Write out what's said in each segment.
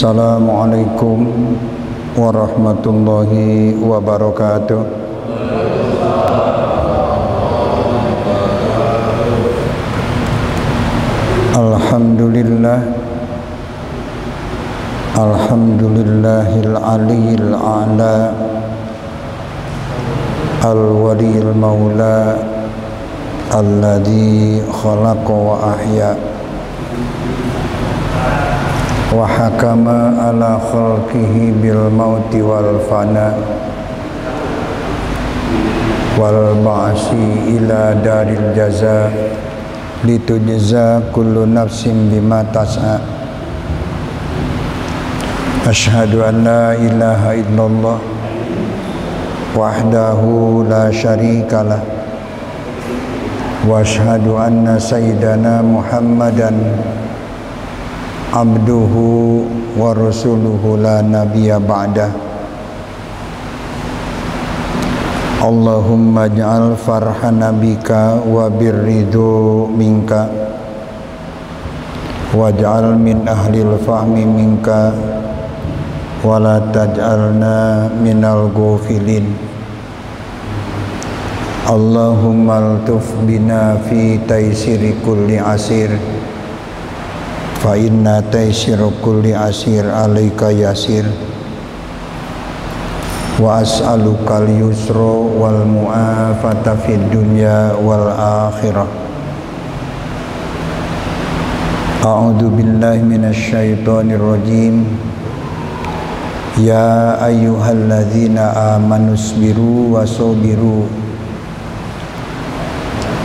Assalamualaikum warahmatullahi wabarakatuh. Alhamdulillah. Alhamdulillahil aliyil a'la. Al-waliyil maula Alladhi khalaqa wa ahya wa hakama ala khalqihi bil mauti wal fana wal ba'si ila daril jaza litujza kullu nafsin bima tas'a ashhadu an la ilaha illallah wahdahu la syarikalah wa ashhadu anna sayyidana muhammadan Abduhu wa rasuluhu la nabiya ba'dah. Allahumma ja'al farhana bika wa birridu minka. Waj'al min ahlil fahmi minka. Wa la taj'alna minal ghafilin. Allahumma altuf bina fi taisiri kulli asir fa inna taisiru kulli asir alaika yasir. Wa as'aluka al-yusra wal mu'afata fid dunya wal akhirah. A'udzu billahi minasy syaithanir rajim. Ya ayyuhalladzina amanu sabiru wa sabiru wa qala aidan wa lanabluwannakum bisyai'in minal khawfi wal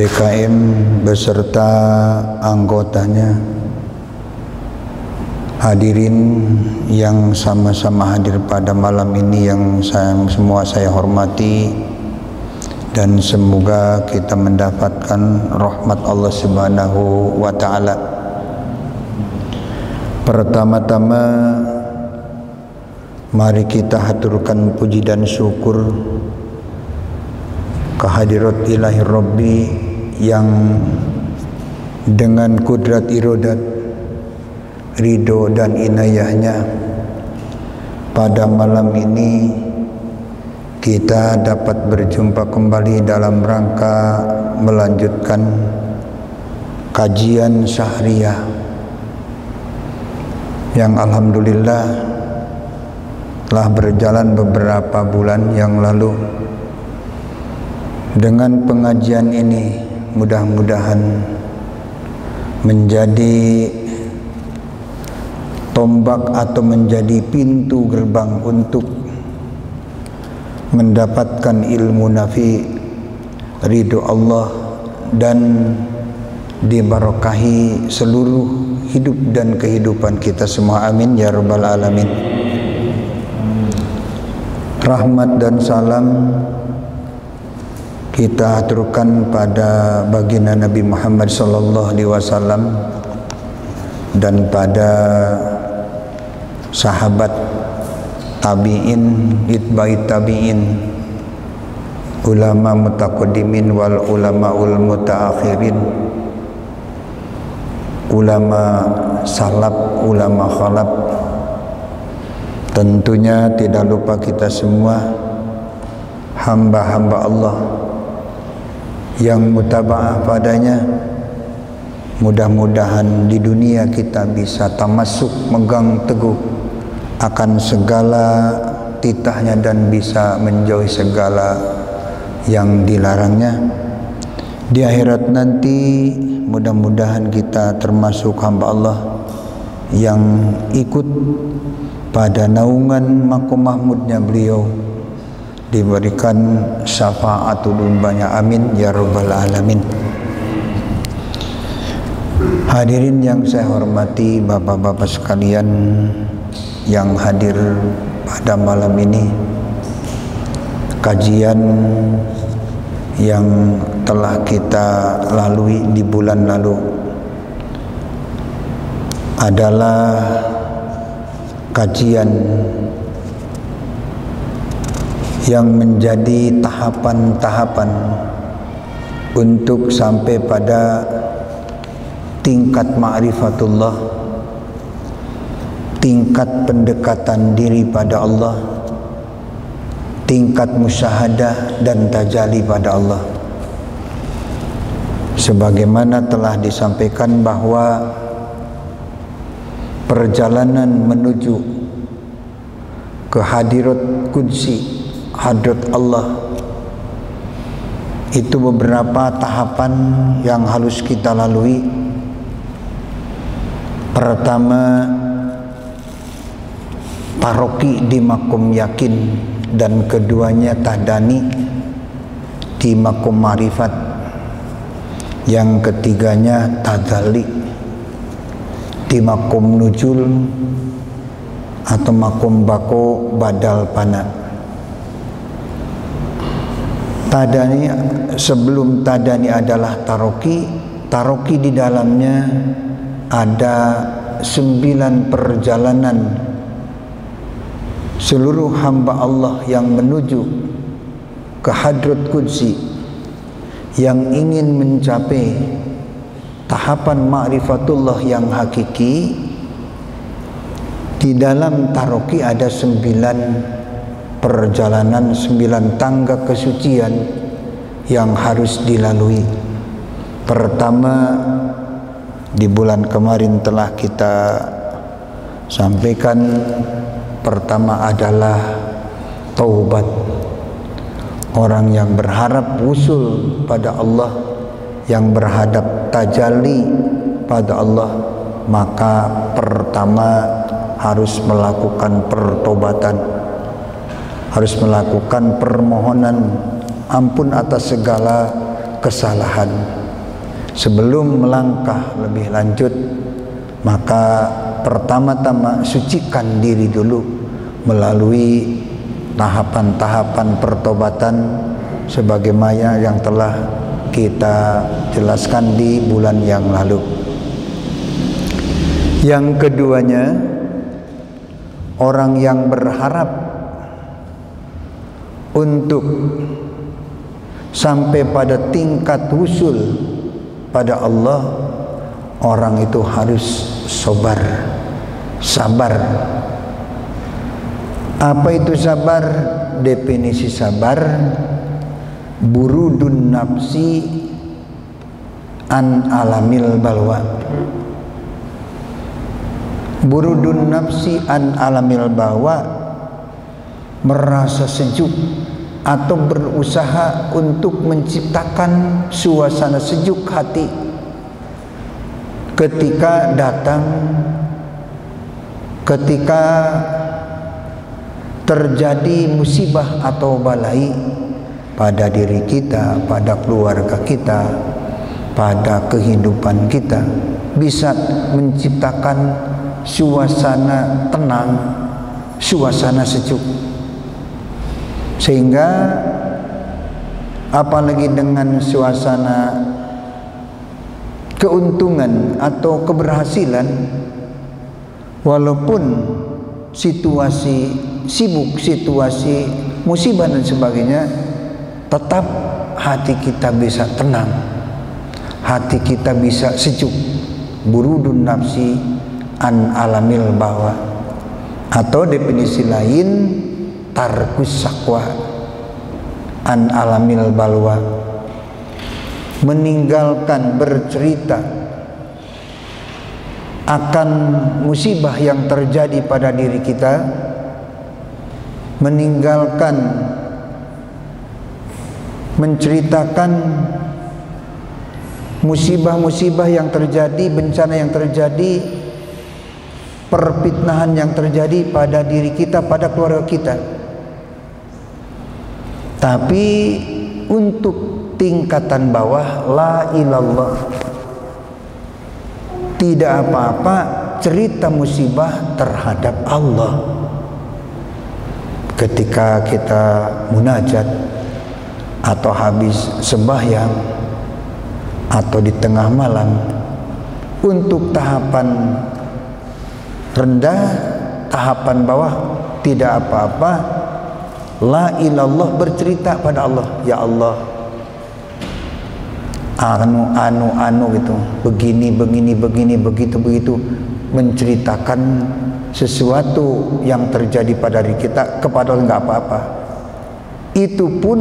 DKM beserta anggotanya hadirin yang sama-sama hadir pada malam ini yang saya, semua saya hormati dan semoga kita mendapatkan rahmat Allah Subhanahu wa taala. Pertama-tama mari kita haturkan puji dan syukur kehadirat ilahi Rabbi yang dengan kudrat irodat ridho dan inayahnya pada malam ini kita dapat berjumpa kembali dalam rangka melanjutkan kajian syahriah yang Alhamdulillah telah berjalan beberapa bulan yang lalu. Dengan pengajian ini mudah-mudahan menjadi tombak atau menjadi pintu gerbang untuk mendapatkan ilmu nafi ridho Allah dan dibarokahi seluruh hidup dan kehidupan kita semua. Amin ya rabbal alamin. Rahmat dan salam kita aturkan pada baginda Nabi Muhammad sallallahu alaihi wasallam dan pada sahabat tabi'in itba'i tabi'in ulama mutaqaddimin wal ulama ul mutaakhirin ulama salaf ulama khalaf. Tentunya tidak lupa kita semua hamba-hamba Allah yang mutaba'ah padanya mudah-mudahan di dunia kita bisa tamasuk megang teguh akan segala titahnya dan bisa menjauhi segala yang dilarangnya. Di akhirat nanti mudah-mudahan kita termasuk hamba Allah yang ikut pada naungan makom mahmudnya beliau diberikan syafaat banyak amin ya rabbal alamin. Hadirin yang saya hormati bapak-bapak sekalian yang hadir pada malam ini. Kajian yang telah kita lalui di bulan lalu adalah kajian yang menjadi tahapan-tahapan untuk sampai pada tingkat ma'rifatullah tingkat pendekatan diri pada Allah tingkat musyahadah dan tajali pada Allah. Sebagaimana telah disampaikan bahwa perjalanan menuju ke hadirat kudsi hadrat Allah. Itu beberapa tahapan yang harus kita lalui. Pertama paroki di makum yakin dan keduanya tahdani di makum marifat. Yang ketiganya tadali di makum nujul atau makum bako badal pana tadani sebelum tadani adalah taroki taroki di dalamnya ada sembilan perjalanan seluruh hamba Allah yang menuju ke hadrat kudsi yang ingin mencapai tahapan ma'rifatullah yang hakiki. Di dalam taroki ada sembilan perjalanan sembilan tangga kesucian yang harus dilalui. Pertama di bulan kemarin telah kita sampaikan pertama adalah taubat. Orang yang berharap usul pada Allah yang berhadap tajalli pada Allah maka pertama harus melakukan pertobatan harus melakukan permohonan ampun atas segala kesalahan sebelum melangkah lebih lanjut maka pertama-tama sucikan diri dulu melalui tahapan-tahapan pertobatan sebagaimana yang telah kita jelaskan di bulan yang lalu. Yang keduanya orang yang berharap untuk sampai pada tingkat usul pada Allah orang itu harus sabar sabar. Apa itu sabar? Definisi sabar. Burudun nafsi an alamil balwa. Burudun nafsi an alamil balwa merasa sejuk atau berusaha untuk menciptakan suasana sejuk hati. Ketika datang ketika terjadi musibah atau balai pada diri kita, pada keluarga kita, pada kehidupan kita bisa menciptakan suasana tenang, suasana sejuk sehingga apalagi dengan suasana keuntungan atau keberhasilan walaupun situasi sibuk situasi musibah dan sebagainya tetap hati kita bisa tenang. Hati kita bisa sejuk. Burudun nafsi an alamil bawah atau definisi lain tarkus sakwa an alamil balwa meninggalkan bercerita akan musibah yang terjadi pada diri kita meninggalkan menceritakan musibah-musibah yang terjadi bencana yang terjadi perfitnahan yang terjadi pada diri kita pada keluarga kita tapi untuk tingkatan bawah la ilallah. Tidak apa-apa cerita musibah terhadap Allah. Ketika kita munajat atau habis sembahyang atau di tengah malam untuk tahapan rendah tahapan bawah tidak apa-apa la ilallah bercerita pada Allah. Ya Allah. Anu anu anu gitu. Begini begini begini begitu begitu. Menceritakan sesuatu yang terjadi pada diri kita kepada Allah nggak apa-apa. Itu pun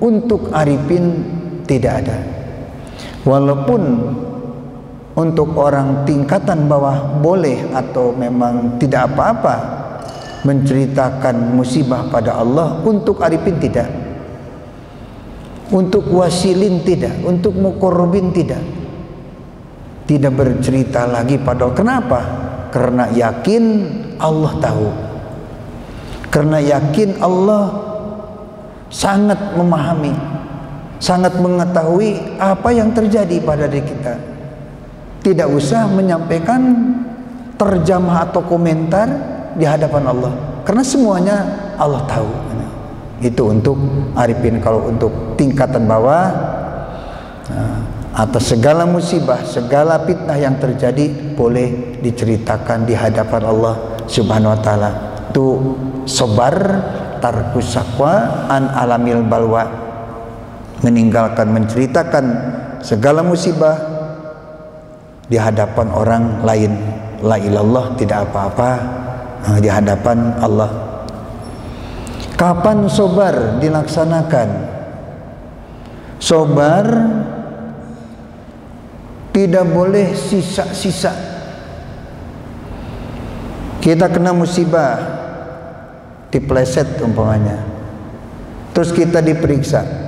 untuk arifin tidak ada. Walaupun untuk orang tingkatan bawah boleh atau memang tidak apa-apa menceritakan musibah pada Allah untuk arifin tidak. Untuk wasilin tidak. Untuk mukorobin tidak. Tidak bercerita lagi pada kenapa? Karena yakin Allah tahu. Karena yakin Allah sangat memahami sangat mengetahui apa yang terjadi pada diri kita. Tidak usah menyampaikan terjemah atau komentar di hadapan Allah. Karena semuanya Allah tahu. Itu untuk arifin. Kalau untuk tingkatan bawah nah, atas segala musibah segala fitnah yang terjadi boleh diceritakan di hadapan Allah Subhanahu wa taala. Itu sabar tarkus sakwa an alamil balwa. Meninggalkan menceritakan segala musibah di hadapan orang lain. La ilallah tidak apa-apa nah, di hadapan Allah Kapan sobar dilaksanakan? Sobar tidak boleh sisa-sisa. Kita kena musibah, dipleset umpamanya. Terus kita diperiksa.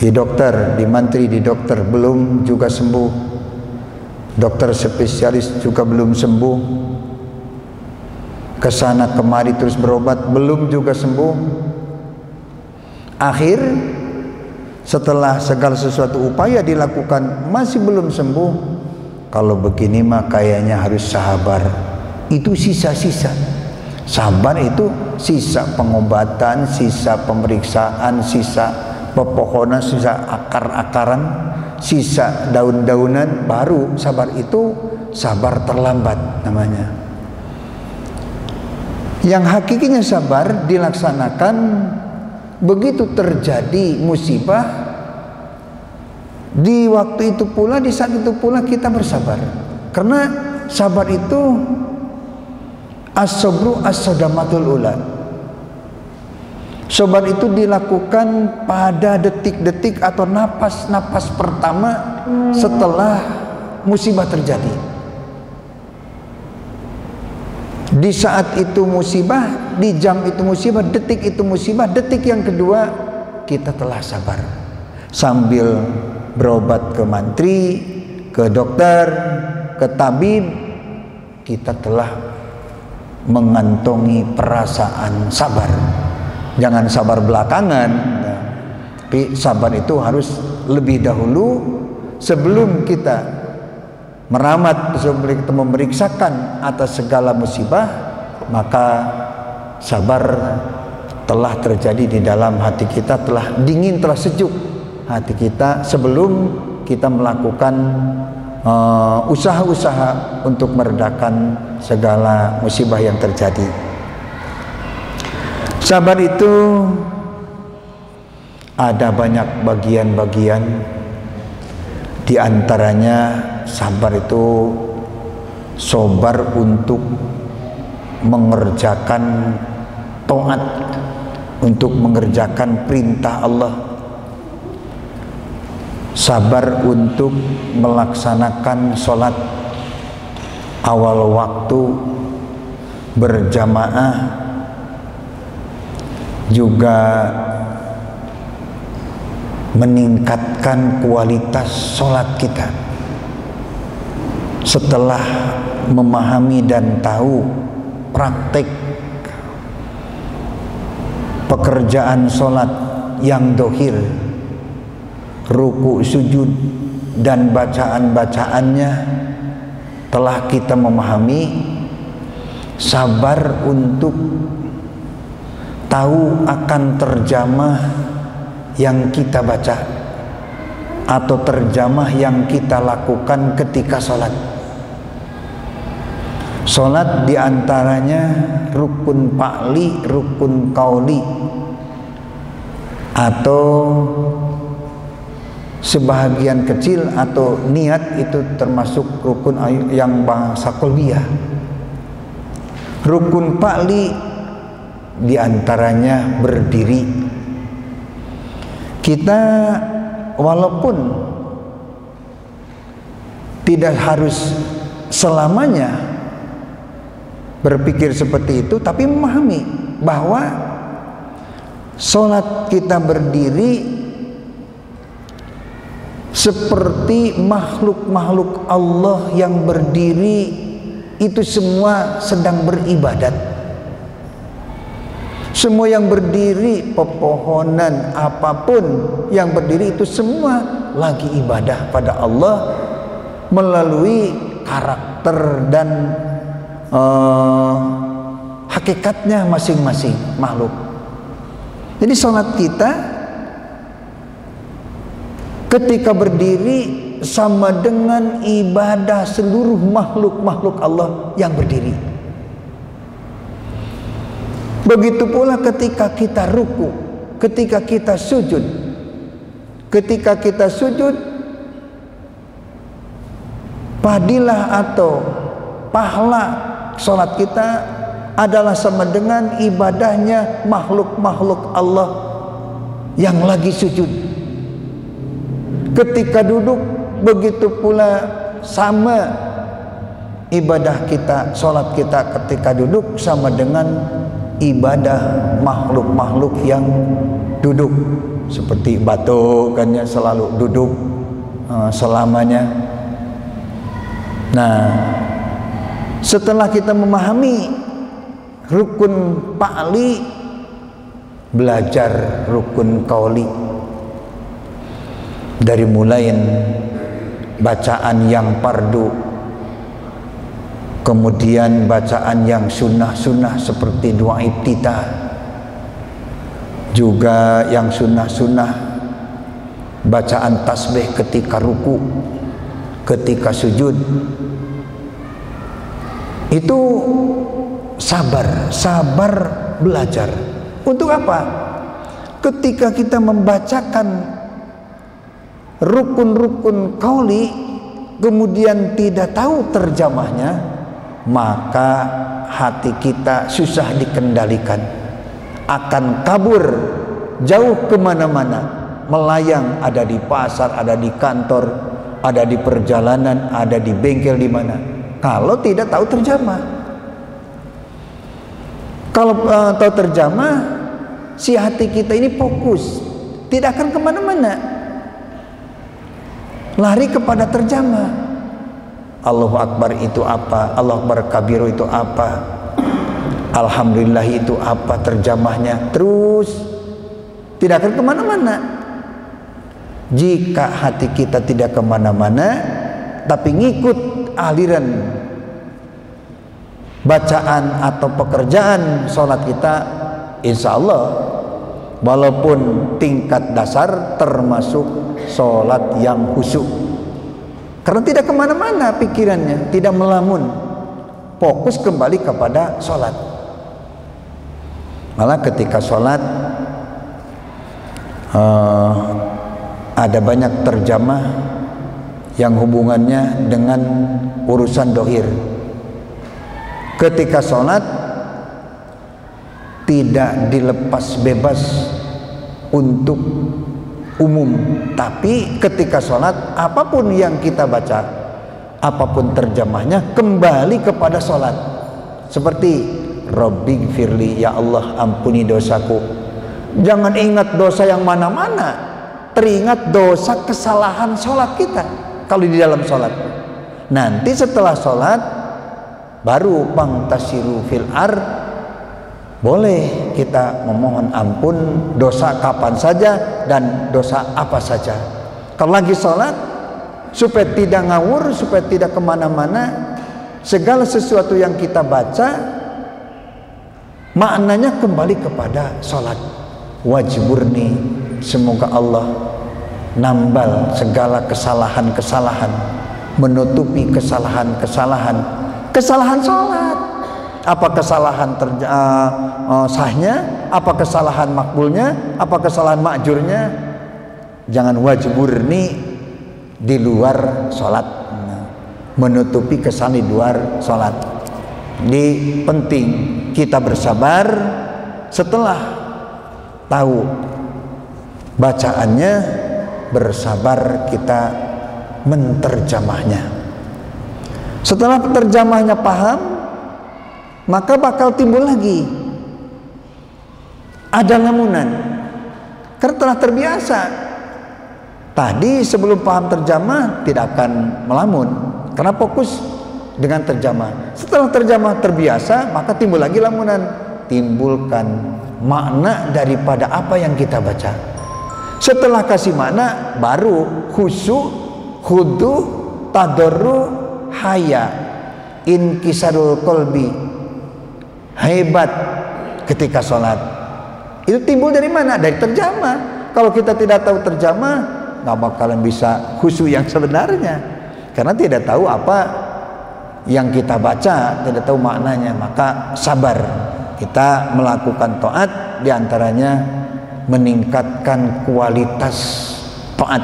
Di dokter, di mantri, di dokter belum juga sembuh. Dokter spesialis juga belum sembuh ke sana kemari terus berobat belum juga sembuh. Akhir setelah segala sesuatu upaya dilakukan masih belum sembuh. Kalau begini mah kayaknya harus sabar. Itu sisa-sisa. Sabar itu sisa pengobatan sisa pemeriksaan sisa pepohonan sisa akar-akaran sisa daun-daunan. Baru sabar itu sabar terlambat namanya yang hakikinya sabar dilaksanakan begitu terjadi musibah di waktu itu pula di saat itu pula kita bersabar. Karena sabar itu as-sabru as-sadamatul ula. Sabar itu dilakukan pada detik-detik atau napas-napas pertama setelah musibah terjadi di saat itu musibah, di jam itu musibah, detik itu musibah, detik yang kedua kita telah sabar. Sambil berobat ke mantri, ke dokter, ke tabib, kita telah mengantongi perasaan sabar. Jangan sabar belakangan, tapi sabar itu harus lebih dahulu sebelum kita meramat kita memeriksakan atas segala musibah maka sabar telah terjadi di dalam hati kita telah dingin telah sejuk hati kita sebelum kita melakukan uh, usaha-usaha uh, untuk meredakan segala musibah yang terjadi. Sabar itu ada banyak bagian-bagian di antaranya sabar itu sobar untuk mengerjakan toat untuk mengerjakan perintah Allah. Sabar untuk melaksanakan sholat awal waktu berjamaah. Juga meningkatkan kualitas sholat kita. Setelah memahami dan tahu praktek pekerjaan solat yang dohir ruku sujud dan bacaan-bacaannya telah kita memahami sabar untuk tahu akan terjemah yang kita baca atau terjemah yang kita lakukan ketika sholat. Sholat di antaranya rukun pakli, rukun kauli atau sebahagian kecil atau niat itu termasuk rukun yang bahasa kolbiyah rukun pakli di antaranya berdiri kita walaupun tidak harus selamanya berpikir seperti itu tapi memahami bahwa sholat kita berdiri seperti makhluk-makhluk Allah yang berdiri itu semua sedang beribadat semua yang berdiri pepohonan apa pun yang berdiri itu semua lagi ibadah pada Allah melalui karakter dan uh, hakikatnya masing-masing makhluk jadi sholat kita ketika berdiri sama dengan ibadah seluruh makhluk-makhluk Allah yang berdiri. Begitu pula ketika kita ruku, ketika kita sujud. Ketika kita sujud padilah atau pahala salat kita adalah sama dengan ibadahnya makhluk-makhluk Allah yang lagi sujud ketika duduk begitu pula sama ibadah kita sholat kita ketika duduk sama dengan ibadah makhluk-makhluk yang duduk. Seperti batu kan ya selalu duduk uh, selamanya. Nah setelah kita memahami rukun pa'li belajar rukun kauli dari mulai bacaan yang pardu kemudian bacaan yang sunnah-sunnah seperti doa ibtita juga yang sunnah-sunnah bacaan tasbih ketika ruku ketika sujud. Itu sabar sabar belajar. Untuk apa? Ketika kita membacakan rukun-rukun kauli kemudian tidak tahu terjemahnya maka hati kita susah dikendalikan. Akan kabur jauh ke mana-mana melayang ada di pasar ada di kantor ada di perjalanan ada di bengkel di mana. Kalau tidak tahu terjemah. Kalau uh, tahu terjemah si hati kita ini fokus tidak akan ke mana-mana. Lari kepada terjemah Allahu Akbar itu apa? Allahu Akbar kabiru itu apa? Alhamdulillah itu apa terjemahnya? Terus tidak akan ke mana-mana. Jika hati kita tidak ke mana-mana tapi ngikut aliran bacaan atau pekerjaan sholat kita insya Allah walaupun tingkat dasar termasuk sholat yang khusyuk karena tidak ke mana-mana pikirannya tidak melamun. Fokus kembali kepada sholat. Malah ketika sholat uh, ada banyak terjemah yang hubungannya dengan urusan dohir. Ketika sholat tidak dilepas bebas untuk umum. Tapi ketika sholat apa pun yang kita baca apa pun terjemahnya kembali kepada sholat. Seperti Robbi firli ya Allah ampuni dosaku. Jangan ingat dosa yang mana-mana. Teringat dosa kesalahan sholat kita kalau di dalam sholat. Nanti setelah sholat baru pangtasiru fil ar boleh kita memohon ampun dosa kapan saja dan dosa apa saja. Kalau lagi sholat, supaya tidak ngawur, supaya tidak ke mana-mana, segala sesuatu yang kita baca maknanya kembali kepada sholat. Wajburni semoga Allah nambal segala kesalahan-kesalahan menutupi kesalahan-kesalahan. Kesalahan sholat apa kesalahan ter, uh, uh, sahnya? Apa kesalahan makbulnya? Apa kesalahan makjurnya jangan wajburni di luar sholat menutupi kesalahan di luar sholat di penting. Kita bersabar setelah tahu bacaannya bersabar kita menterjemahnya. Setelah terjemahnya paham maka bakal timbul lagi. Ada lamunan. Karena telah terbiasa. Tadi sebelum paham terjemah tidak akan melamun. Karena fokus dengan terjemah setelah terjemah terbiasa maka timbul lagi lamunan. Timbulkan makna daripada apa yang kita baca. Setelah kasih makna baru khusyuk khudu tadarru haya. Inkisarul kolbi hebat ketika sholat. Itu timbul dari mana? Dari terjemah kalau kita tidak tahu terjemah nggak bakalan bisa khusyuk yang sebenarnya. Karena tidak tahu apa yang kita baca tidak tahu maknanya maka sabar. Kita melakukan taat di antaranya meningkatkan kualitas taat.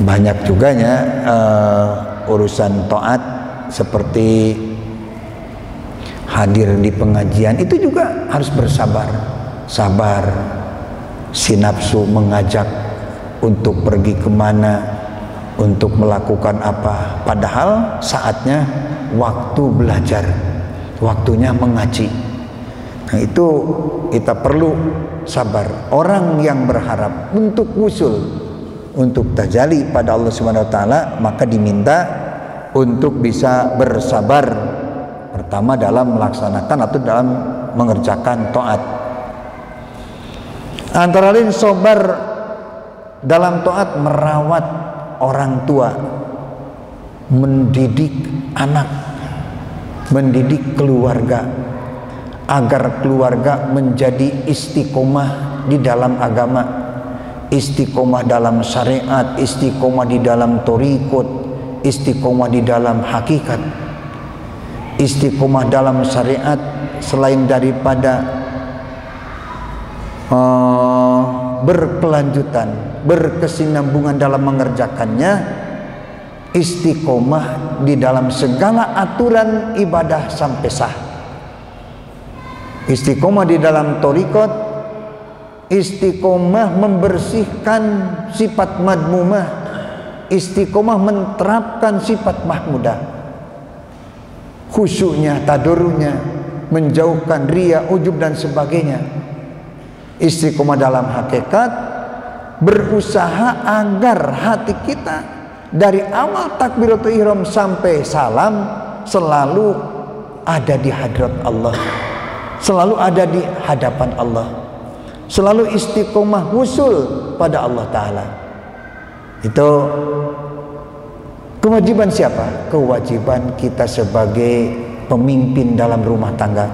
Banyak juga ya uh, urusan taat seperti hadir di pengajian itu juga harus bersabar. Sabar. Sinapsu mengajak untuk pergi ke mana untuk melakukan apa. Padahal saatnya waktu belajar waktunya mengaji. Nah itu kita perlu sabar. Orang yang berharap untuk usul untuk tajali pada Allah Subhanahu wa taala maka diminta untuk bisa bersabar pertama dalam melaksanakan atau dalam mengerjakan taat antara lain sabar dalam taat merawat orang tua mendidik anak mendidik keluarga agar keluarga menjadi istiqomah di dalam agama istiqomah dalam syariat istiqomah di dalam torikot istiqomah di dalam hakikat istiqomah dalam syariat selain daripada uh, berkelanjutan berkesinambungan dalam mengerjakannya istiqomah di dalam segala aturan ibadah sampai sah. Istiqomah di dalam torikot istiqomah membersihkan sifat madmumah istiqomah menerapkan sifat mahmudah khusyuknya tadorunya menjauhkan ria ujub dan sebagainya. Istiqomah dalam hakikat berusaha agar hati kita dari awal takbiratul ihram sampai salam selalu ada di hadrat Allah selalu ada di hadapan Allah selalu istiqomah husul pada Allah taala. Itu kewajiban siapa? Kewajiban kita sebagai pemimpin dalam rumah tangga.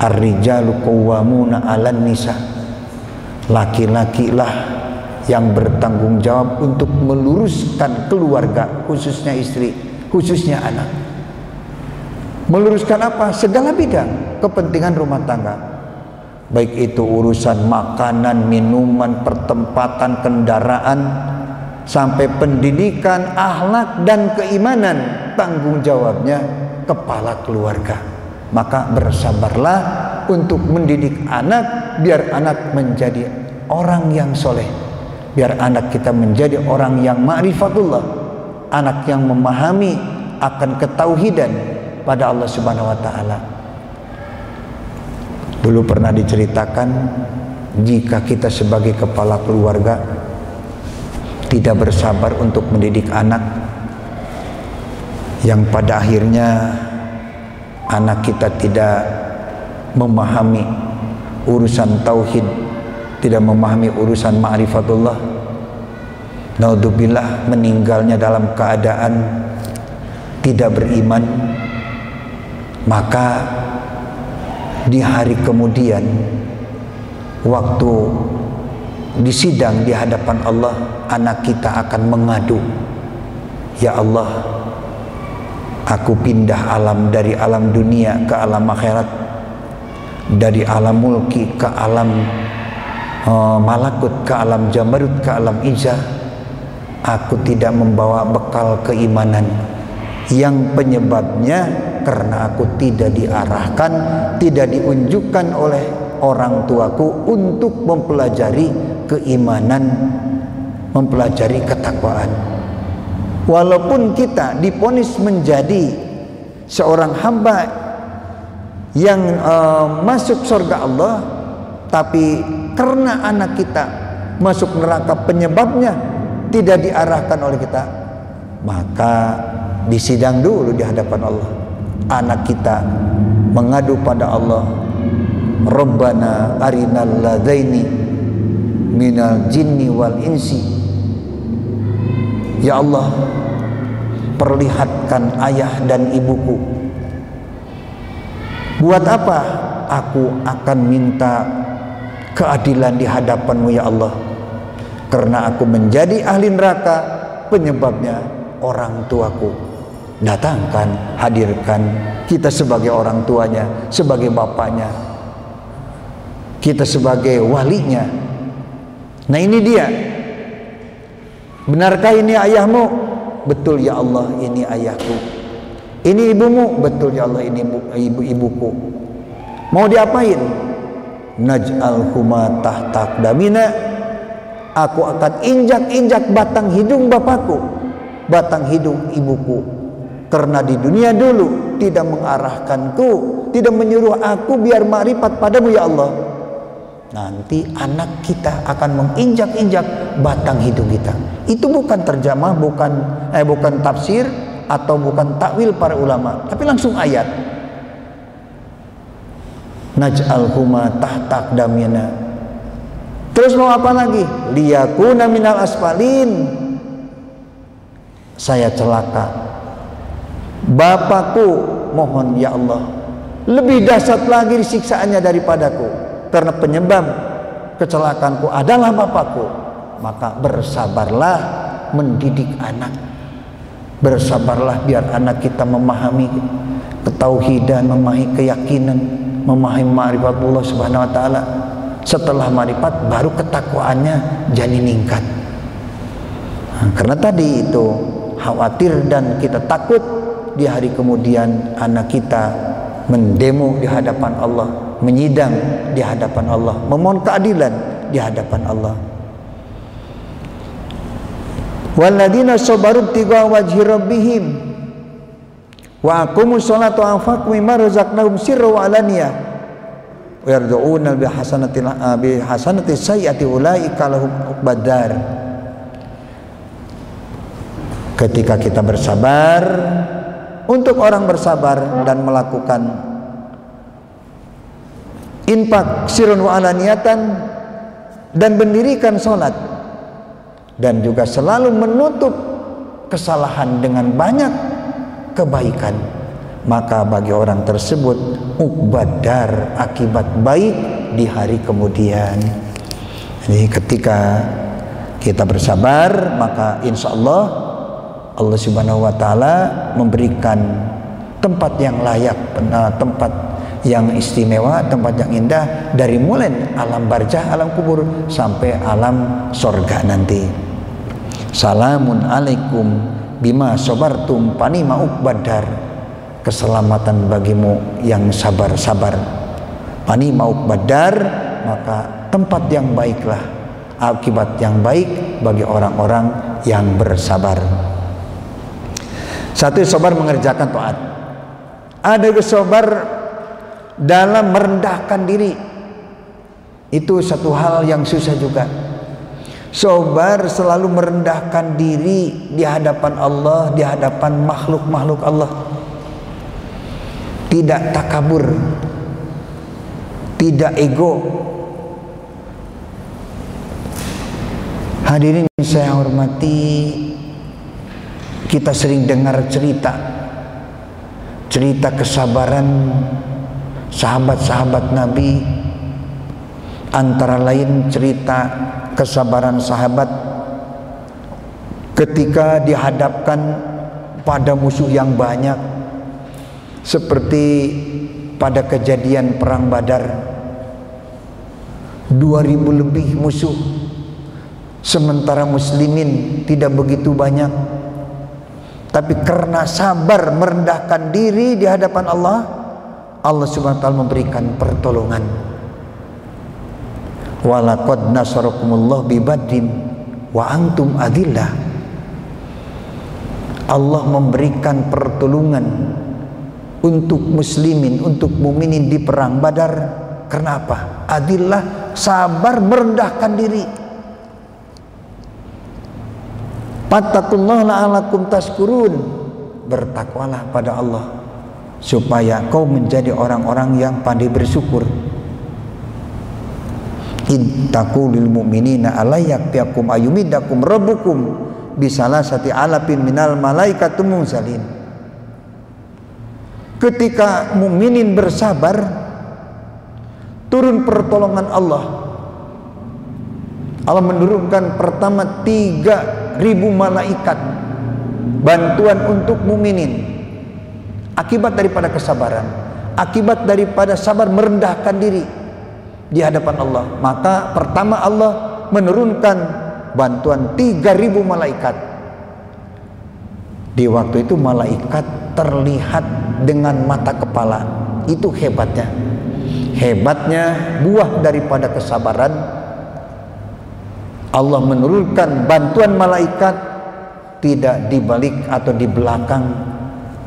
Ar-rijalu qawwamuna 'alan nisa. Laki-laki lah yang bertanggung jawab untuk meluruskan keluarga khususnya istri khususnya anak. Meluruskan apa? Segala bidang kepentingan rumah tangga. Baik itu urusan makanan minuman pertempatan kendaraan sampai pendidikan akhlak dan keimanan. Tanggung jawabnya kepala keluarga. Maka bersabarlah untuk mendidik anak biar anak menjadi orang yang soleh. Biar anak kita menjadi orang yang ma'rifatullah. Anak yang memahami akan ketauhidan pada Allah Subhanahu wa taala. Dulu pernah diceritakan jika kita sebagai kepala keluarga tidak bersabar untuk mendidik anak yang pada akhirnya anak kita tidak memahami urusan tauhid tidak memahami urusan ma'rifatullah. Naudzubillah meninggalnya dalam keadaan tidak beriman maka di hari kemudian waktu di sidang di hadapan Allah anak kita akan mengadu ya Allah aku pindah alam dari alam dunia ke alam akhirat dari alam mulki ke alam uh, malakut ke alam jamarut ke alam ijah aku tidak membawa bekal keimanan. Yang penyebabnya karena aku tidak diarahkan tidak diunjukkan oleh orang tuaku untuk mempelajari keimanan mempelajari ketakwaan. Walaupun kita diponis menjadi seorang hamba yang uh, masuk surga Allah tapi karena anak kita masuk neraka penyebabnya tidak diarahkan oleh kita maka disidang dulu di hadapan Allah. Anak kita mengadu pada Allah Rabbana arinal ladaini minal jinni wal insi. Ya Allah perlihatkan ayah dan ibuku. Buat apa aku akan minta keadilan di hadapanmu ya Allah? Karena aku menjadi ahli neraka penyebabnya orang tuaku. Datangkan hadirkan kita sebagai orang tuanya sebagai bapaknya kita sebagai walinya. Nah ini dia. Benarkah ini ayahmu? Betul ya Allah ini ayahku. Ini ibumu? Betul ya Allah ini ibu ibuku. Mau diapain? Naj'al huma tahtak damina aku akan injak-injak batang hidung bapakku batang hidung ibuku. Karena di dunia dulu tidak mengarahkanku tidak menyuruh aku biar marifat padamu ya Allah nanti anak kita akan menginjak-injak batang hidung kita. Itu bukan terjemah bukan eh bukan tafsir atau bukan takwil para ulama tapi langsung ayat. Naj'alhuma tahtak damina terus mau apa lagi? Liyakuna minal asfalin. Saya celaka. Bapakku mohon ya Allah lebih dahsyat lagi siksaannya daripadaku karena penyebab kecelakaanku adalah bapakku maka bersabarlah mendidik anak. Bersabarlah biar anak kita memahami ketauhidan memahami keyakinan memahami ma'rifatullah subhanahu wa ta'ala. Setelah marifat baru ketakwaannya jadi ningkat. Nah, karena tadi itu khawatir dan kita takut di hari kemudian anak kita mendemo di hadapan Allah menyidang di hadapan Allah memohon keadilan di hadapan Allah. Walladina sabaru tiga wajhi rabbihim. Wa aqumu sholata wa anfaqu mimma razaqnahum sirra wa alaniyah wa yardu'una bi hasanati bi hasanati sayyati ulaika lahum badar ketika kita bersabar untuk orang bersabar dan melakukan infak sirun wa alaniyatan dan mendirikan salat dan juga selalu menutup kesalahan dengan banyak kebaikan. Maka bagi orang tersebut ukbadar akibat baik di hari kemudian. Jadi ketika kita bersabar maka insya Allah Allah subhanahu wa ta'ala memberikan tempat yang layak tempat yang istimewa tempat yang indah dari mulai alam barjah alam kubur sampai alam sorga nanti. Salamun alaikum bima sobartum panima ukbadar keselamatan bagimu yang sabar-sabar. Panima ukbadar maka tempat yang baiklah akibat yang baik bagi orang-orang yang bersabar. Satu sabar mengerjakan taat. Ada sabar dalam merendahkan diri itu satu hal yang susah juga Sobar selalu merendahkan diri di hadapan Allah, di hadapan makhluk-makhluk Allah. Tidak takabur, tidak ego. Hadirin saya hormati, kita sering dengar cerita, cerita kesabaran sahabat-sahabat Nabi antara lain cerita kesabaran sahabat ketika dihadapkan pada musuh yang banyak seperti pada kejadian perang Badar. 2000 lebih musuh sementara muslimin tidak begitu banyak. Tapi karena sabar merendahkan diri di hadapan Allah Allah subhanahu wa ta'ala memberikan pertolongan walaqad nasarakumullah bibadin wa antum adillah Allah memberikan pertolongan untuk muslimin, untuk muminin di perang Badar. Kenapa? Adillah sabar merendahkan diri. Fattakullah la'alakum taskurun. Bertakwalah pada Allah supaya kau menjadi orang-orang yang pandai bersyukur. In taqulil mu'minina alayyaktiakum ayumidakum rabbukum bisalah sati alapin minal malaikatum munzalin ketika mukminin bersabar turun pertolongan Allah. Allah menurunkan pertama tiga ribu malaikat bantuan untuk mukminin akibat daripada kesabaran akibat daripada sabar merendahkan diri di hadapan Allah maka pertama Allah menurunkan bantuan tiga ribu malaikat di waktu itu malaikat terlihat dengan mata kepala. Itu hebatnya. Hebatnya buah daripada kesabaran Allah menurunkan bantuan malaikat tidak di balik atau di belakang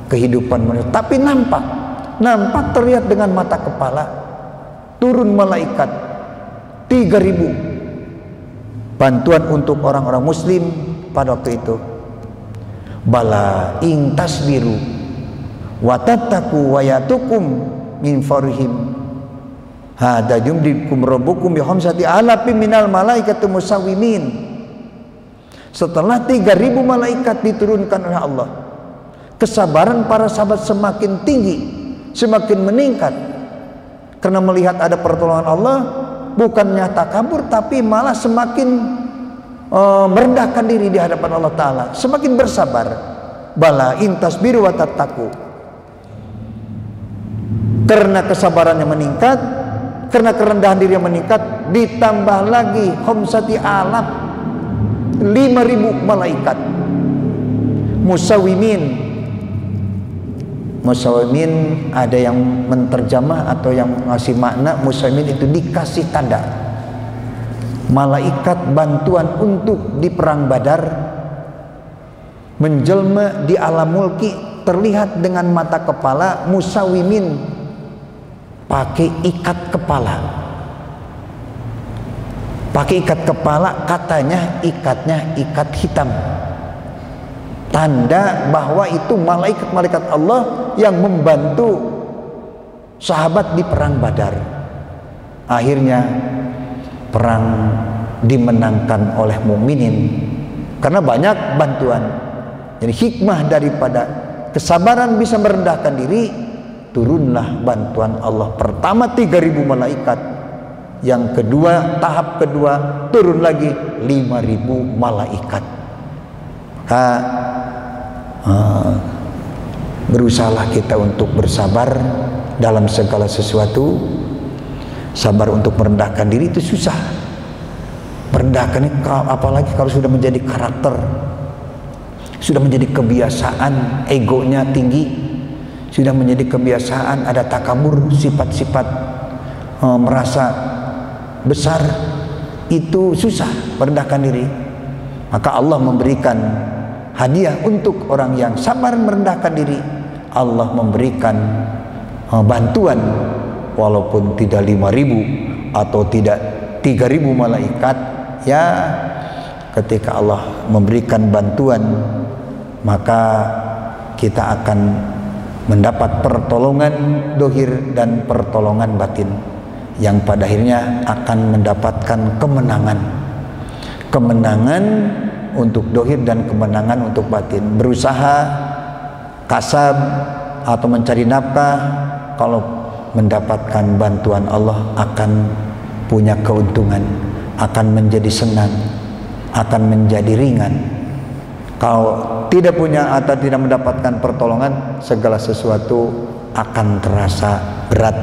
kehidupan manusia, tapi nampak. Nampak terlihat dengan mata kepala. Turun malaikat 3000 bantuan untuk orang-orang muslim pada waktu itu. Bala ing tasbiru watattaku wayatukum min farhim hada yumdikum rabbukum bi khamsati alafin minal malaikati musawimin setelah 3000 malaikat diturunkan oleh Allah kesabaran para sahabat semakin tinggi semakin meningkat. Karena melihat ada pertolongan Allah bukannya takabur tapi malah semakin uh, merendahkan diri di hadapan Allah taala. Semakin bersabar. Bala intas biru wa karena kesabarannya meningkat karena kerendahan diri yang meningkat ditambah lagi khamsati alaf 5000 malaikat. Musawimin musawimin ada yang menterjemah atau yang ngasih makna musawimin itu dikasih tanda. Malaikat bantuan untuk di perang badar menjelma di alam mulki terlihat dengan mata kepala musawimin pakai ikat kepala. Pakai ikat kepala katanya ikatnya ikat hitam tanda bahwa itu malaikat-malaikat Allah yang membantu sahabat di perang Badar. Akhirnya perang dimenangkan oleh mukminin karena banyak bantuan. Jadi hikmah daripada kesabaran bisa merendahkan diri turunlah bantuan Allah. Pertama 3000 malaikat yang kedua tahap kedua turun lagi 5000 malaikat ha, ha, berusahalah kita untuk bersabar dalam segala sesuatu. Sabar untuk merendahkan diri itu susah. Merendahkan apalagi kalau sudah menjadi karakter sudah menjadi kebiasaan egonya tinggi sudah menjadi kebiasaan ada takabur sifat-sifat e, merasa besar itu susah merendahkan diri. Maka Allah memberikan hadiah untuk orang yang sabar merendahkan diri Allah memberikan e, bantuan. Walaupun tidak lima ribu atau tidak tiga ribu malaikat ya ketika Allah memberikan bantuan maka kita akan mendapat pertolongan dohir dan pertolongan batin yang pada akhirnya akan mendapatkan kemenangan. Kemenangan untuk dohir dan kemenangan untuk batin berusaha kasab atau mencari nafkah kalau mendapatkan bantuan Allah akan punya keuntungan, akan menjadi senang, akan menjadi ringan. Kalau tidak punya atau tidak mendapatkan pertolongan, segala sesuatu akan terasa berat.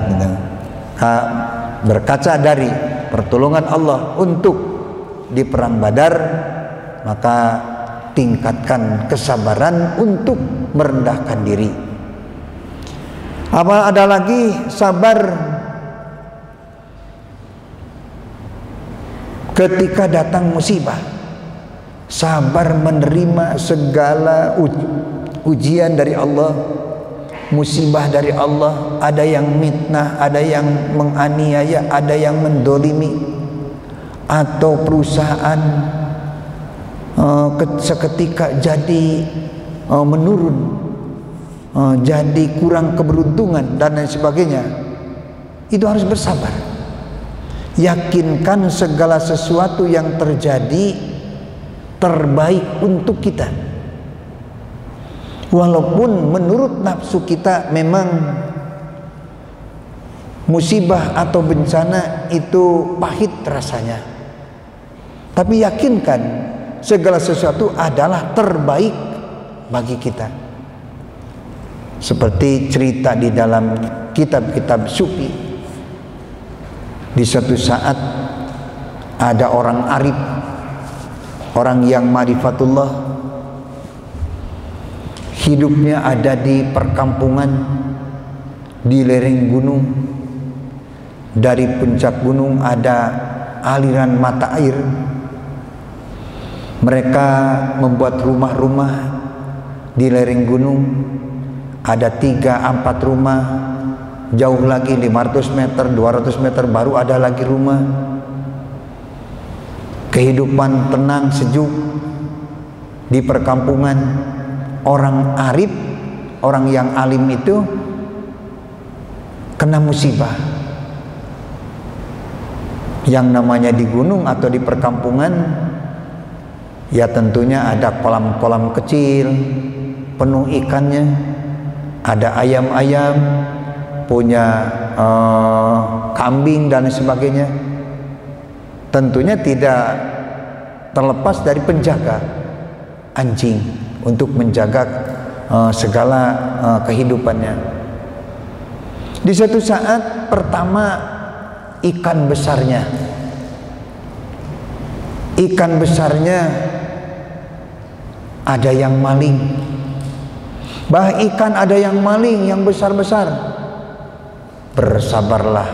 Berkaca dari pertolongan Allah untuk di perang Badar, maka tingkatkan kesabaran untuk merendahkan diri. Apa ada lagi sabar ketika datang musibah. Sabar menerima segala ujian dari Allah, musibah dari Allah, ada yang mitnah, ada yang menganiaya, ada yang mendolimi, atau perusahaan uh, seketika jadi uh, menurun uh, jadi kurang keberuntungan dan lain sebagainya itu harus bersabar. Yakinkan segala sesuatu yang terjadi terbaik untuk kita. Walaupun menurut nafsu kita memang musibah atau bencana itu pahit rasanya. Tapi yakinkan segala sesuatu adalah terbaik bagi kita. Seperti cerita di dalam kitab-kitab sufi. Di suatu saat ada orang arif, orang yang marifatullah, hidupnya ada di perkampungan di lereng gunung. Dari puncak gunung ada aliran mata air mereka membuat rumah-rumah di lereng gunung. Ada tiga, empat rumah. Jauh lagi 500 meter, 200 meter baru ada lagi rumah. Kehidupan tenang, sejuk di perkampungan. Orang arif, orang yang alim itu kena musibah. Yang namanya di gunung atau di perkampungan Ya tentunya ada kolam-kolam kecil penuh ikannya, ada ayam-ayam, punya uh, kambing dan sebagainya. Tentunya tidak terlepas dari penjaga anjing untuk menjaga uh, segala uh, kehidupannya. Di suatu saat pertama ikan besarnya ikan besarnya ada yang maling. Bah ikan ada yang maling yang besar-besar. Bersabarlah.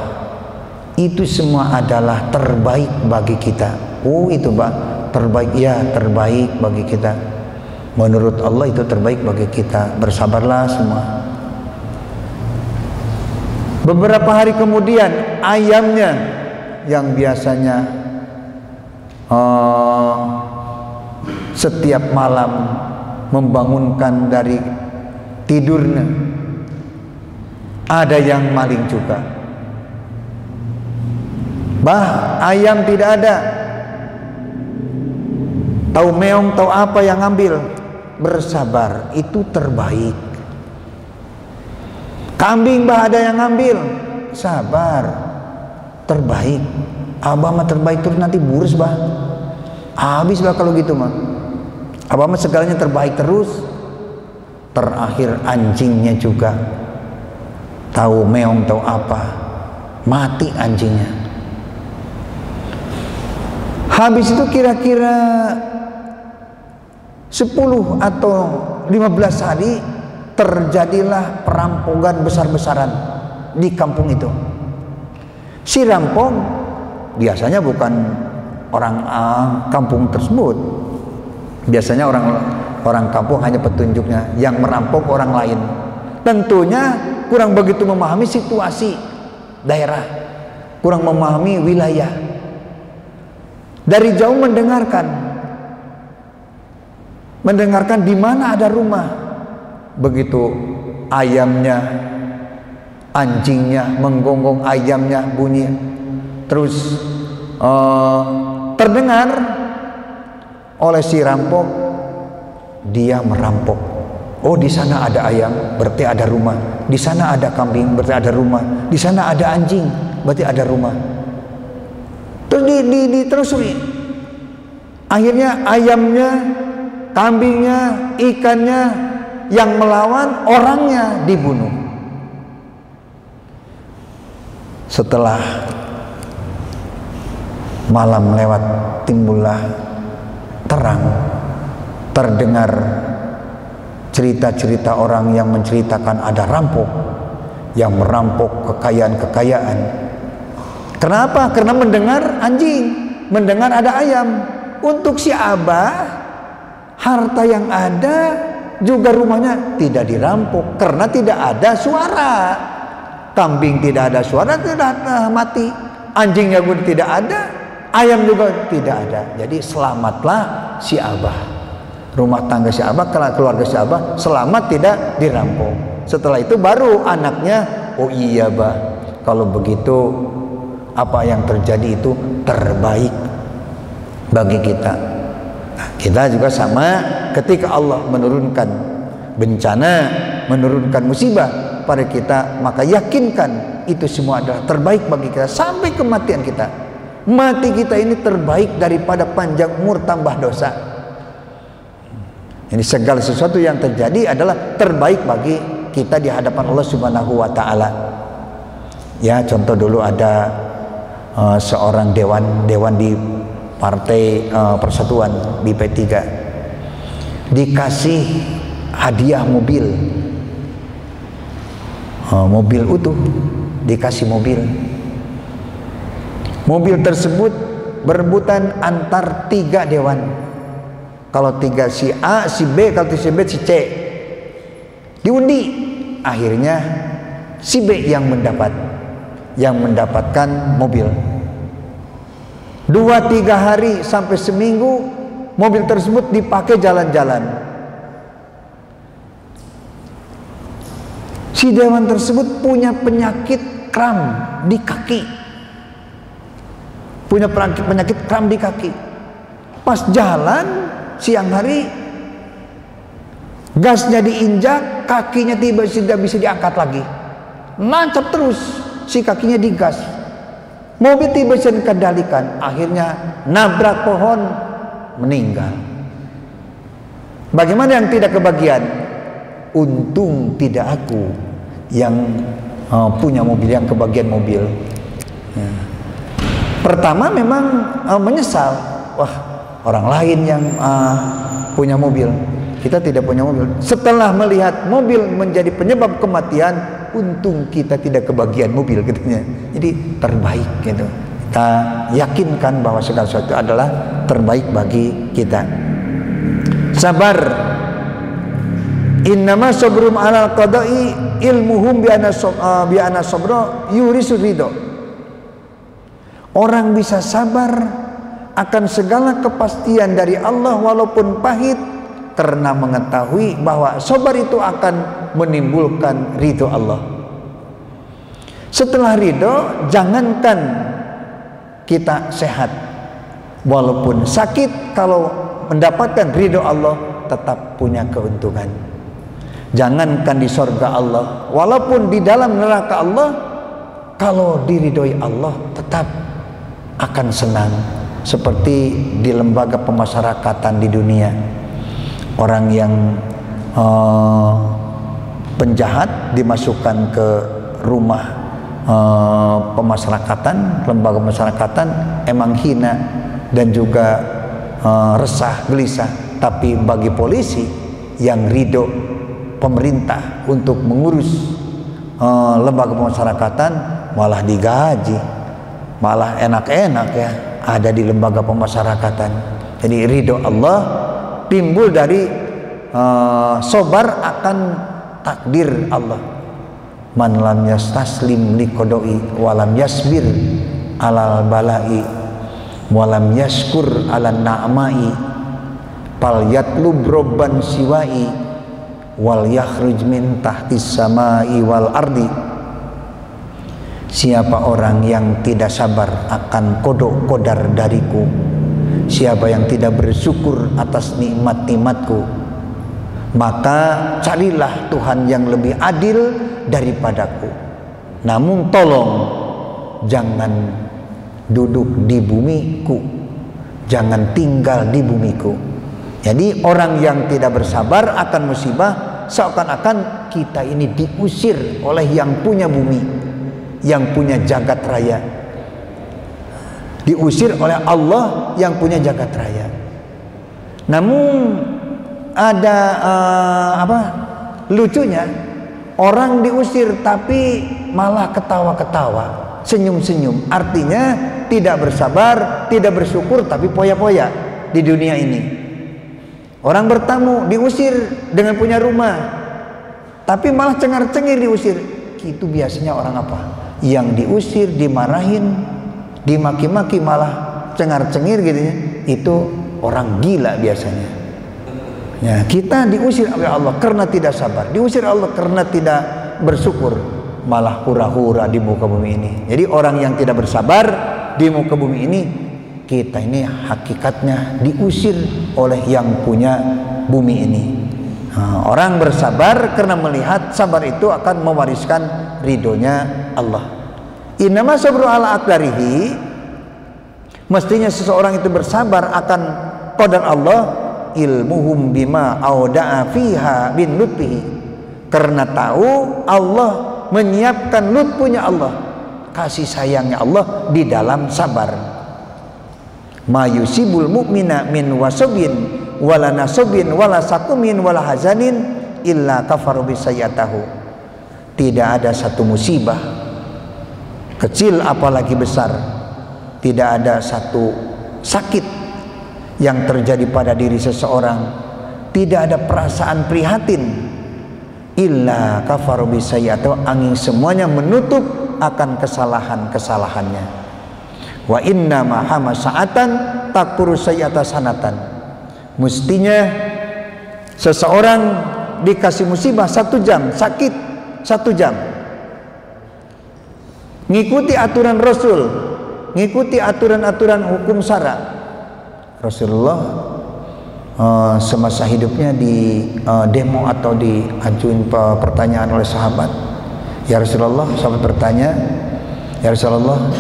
Itu semua adalah terbaik bagi kita. Oh itu bah terbaik ya terbaik bagi kita. Menurut Allah itu terbaik bagi kita. Bersabarlah semua. Beberapa hari kemudian ayamnya yang biasanya uh, setiap malam membangunkan dari tidurnya. Ada yang maling juga. Bah ayam tidak ada. Tahu meong tahu apa yang ambil bersabar itu terbaik. Kambing bah ada yang ambil sabar terbaik. Abah mah terbaik terus nanti burus bah. Habis bah kalau gitu mah mah segalanya terbaik terus? Terakhir anjingnya juga. Tahu meong tahu apa? Mati anjingnya. Habis itu kira-kira 10 atau 15 hari terjadilah perampokan besar-besaran di kampung itu. Si rampong biasanya bukan orang uh, kampung tersebut biasanya orang orang kampung hanya petunjuknya yang merampok orang lain. Tentunya kurang begitu memahami situasi daerah kurang memahami wilayah. Dari jauh mendengarkan mendengarkan di mana ada rumah. Begitu ayamnya anjingnya menggonggong ayamnya bunyi. Terus uh, terdengar oleh si rampok dia merampok Oh di sana ada ayam, berarti ada rumah. Di sana ada kambing, berarti ada rumah. Di sana ada anjing, berarti ada rumah. Terus di, di. Akhirnya ayamnya, kambingnya, ikannya yang melawan orangnya dibunuh. Setelah malam lewat timbullah terang terdengar cerita-cerita orang yang menceritakan ada rampok yang merampok kekayaan-kekayaan. Kenapa? Karena mendengar anjing, mendengar ada ayam. Untuk si Abah, harta yang ada juga rumahnya tidak dirampok karena tidak ada suara. Kambing tidak ada suara, tidak mati. Anjingnya pun tidak ada, ayam juga tidak ada. Jadi selamatlah si Abah rumah tangga si Abah, keluarga si Abah selamat tidak dirampok. Setelah itu baru anaknya, oh iya bah, kalau begitu apa yang terjadi itu terbaik bagi kita. Nah, kita juga sama ketika Allah menurunkan bencana, menurunkan musibah pada kita, maka yakinkan itu semua adalah terbaik bagi kita sampai kematian kita. Mati kita ini terbaik daripada panjang umur tambah dosa. Ini segala sesuatu yang terjadi adalah terbaik bagi kita di hadapan Allah Subhanahu wa taala. Ya, contoh dulu ada uh, seorang dewan dewan di Partai uh, Persatuan di P3 dikasih hadiah mobil. Uh, mobil utuh dikasih mobil. Mobil tersebut berebutan antar tiga dewan kalau tiga si A, si B, kalau si B, si C. Diundi. Akhirnya si B yang mendapat yang mendapatkan mobil. Dua tiga hari sampai seminggu mobil tersebut dipakai jalan-jalan. Si dewan tersebut punya penyakit kram di kaki. Punya penyakit penyakit kram di kaki. Pas jalan siang hari gasnya diinjak kakinya tiba tidak bisa diangkat lagi. Nancap terus si kakinya digas. Mobil tiba bisa dikendalikan. Akhirnya nabrak pohon meninggal. Bagaimana yang tidak kebagian? Untung tidak aku yang uh, punya mobil yang kebagian mobil. Ya. Pertama memang uh, menyesal. Wah orang lain yang uh, punya mobil. Kita tidak punya mobil. Setelah melihat mobil menjadi penyebab kematian untung kita tidak kebagian mobil katanya. Jadi terbaik gitu. Kita yakinkan bahwa segala sesuatu adalah terbaik bagi kita. Sabar. Innama sabrum alal qada'i ilmuhum bi anna anna sabra yurisu ridho orang bisa sabar akan segala kepastian dari Allah walaupun pahit karena mengetahui bahwa sabar itu akan menimbulkan ridho Allah. Setelah ridho, jangankan kita sehat, walaupun sakit, kalau mendapatkan ridho Allah tetap punya keuntungan. Jangankan di sorga Allah, walaupun di dalam neraka Allah, kalau diridhoi Allah tetap akan senang seperti di lembaga pemasyarakatan di dunia. Orang yang uh, penjahat dimasukkan ke rumah uh, pemasyarakatan lembaga pemasyarakatan emang hina dan juga uh, resah gelisah. Tapi bagi polisi yang ridho pemerintah untuk mengurus uh, lembaga pemasyarakatan malah digaji malah enak-enak ya ada di lembaga pemasyarakatan. Jadi ridho Allah timbul dari uh, sobar akan takdir Allah. Man lam yastaslim liqodoi walam yasbir alal balai walam yaskur ala na'mai pal yatlub robban siwai wal yakhruj min tahtis samai wal ardi Siapa orang yang tidak sabar akan kodok kodar dariku? Siapa yang tidak bersyukur atas nikmat-nikmatku? Maka carilah Tuhan yang lebih adil daripadaku. Namun tolong jangan duduk di bumiku. Jangan tinggal di bumiku. Jadi orang yang tidak bersabar akan musibah seakan-akan kita ini diusir oleh yang punya bumi yang punya jagat raya. Diusir oleh Allah yang punya jagat raya. Namun ada uh, apa lucunya orang diusir tapi malah ketawa-ketawa senyum-senyum. Artinya tidak bersabar tidak bersyukur tapi poya-poya di dunia ini. Orang bertamu diusir dengan punya rumah tapi malah cengar-cengir diusir. Itu biasanya orang apa yang diusir dimarahin dimaki-maki malah cengar-cengir gitu ya itu orang gila biasanya Ya, kita diusir oleh Allah karena tidak sabar, diusir Allah karena tidak bersyukur, malah hura-hura di muka bumi ini. Jadi orang yang tidak bersabar di muka bumi ini, kita ini hakikatnya diusir oleh yang punya bumi ini. Nah, orang bersabar karena melihat sabar itu akan mewariskan ridhonya Allah. Innama sabru ala akdarihi Mestinya seseorang itu bersabar akan qadar Allah ilmuhum bima auda'a fiha bin lutfihi. Karena tahu Allah menyiapkan lutfunya Allah kasih sayangnya Allah di dalam sabar. Mayusibul mu'mina min wasabin wala nasabin wala sakumin wala hazanin illa kafaru bisayatahu tidak ada satu musibah kecil apalagi besar tidak ada satu sakit yang terjadi pada diri seseorang tidak ada perasaan prihatin illa kafaru atau angin semuanya menutup akan kesalahan-kesalahannya. Wa inna mahama sa'atan takfuru sayyata sanatan. Mestinya seseorang dikasih musibah satu jam sakit satu jam. Ngikuti aturan Rasul. Ngikuti aturan-aturan hukum syara. Rasulullah uh, semasa hidupnya di uh, demo atau diajuin pertanyaan oleh sahabat. Ya Rasulullah sahabat bertanya ya Rasulullah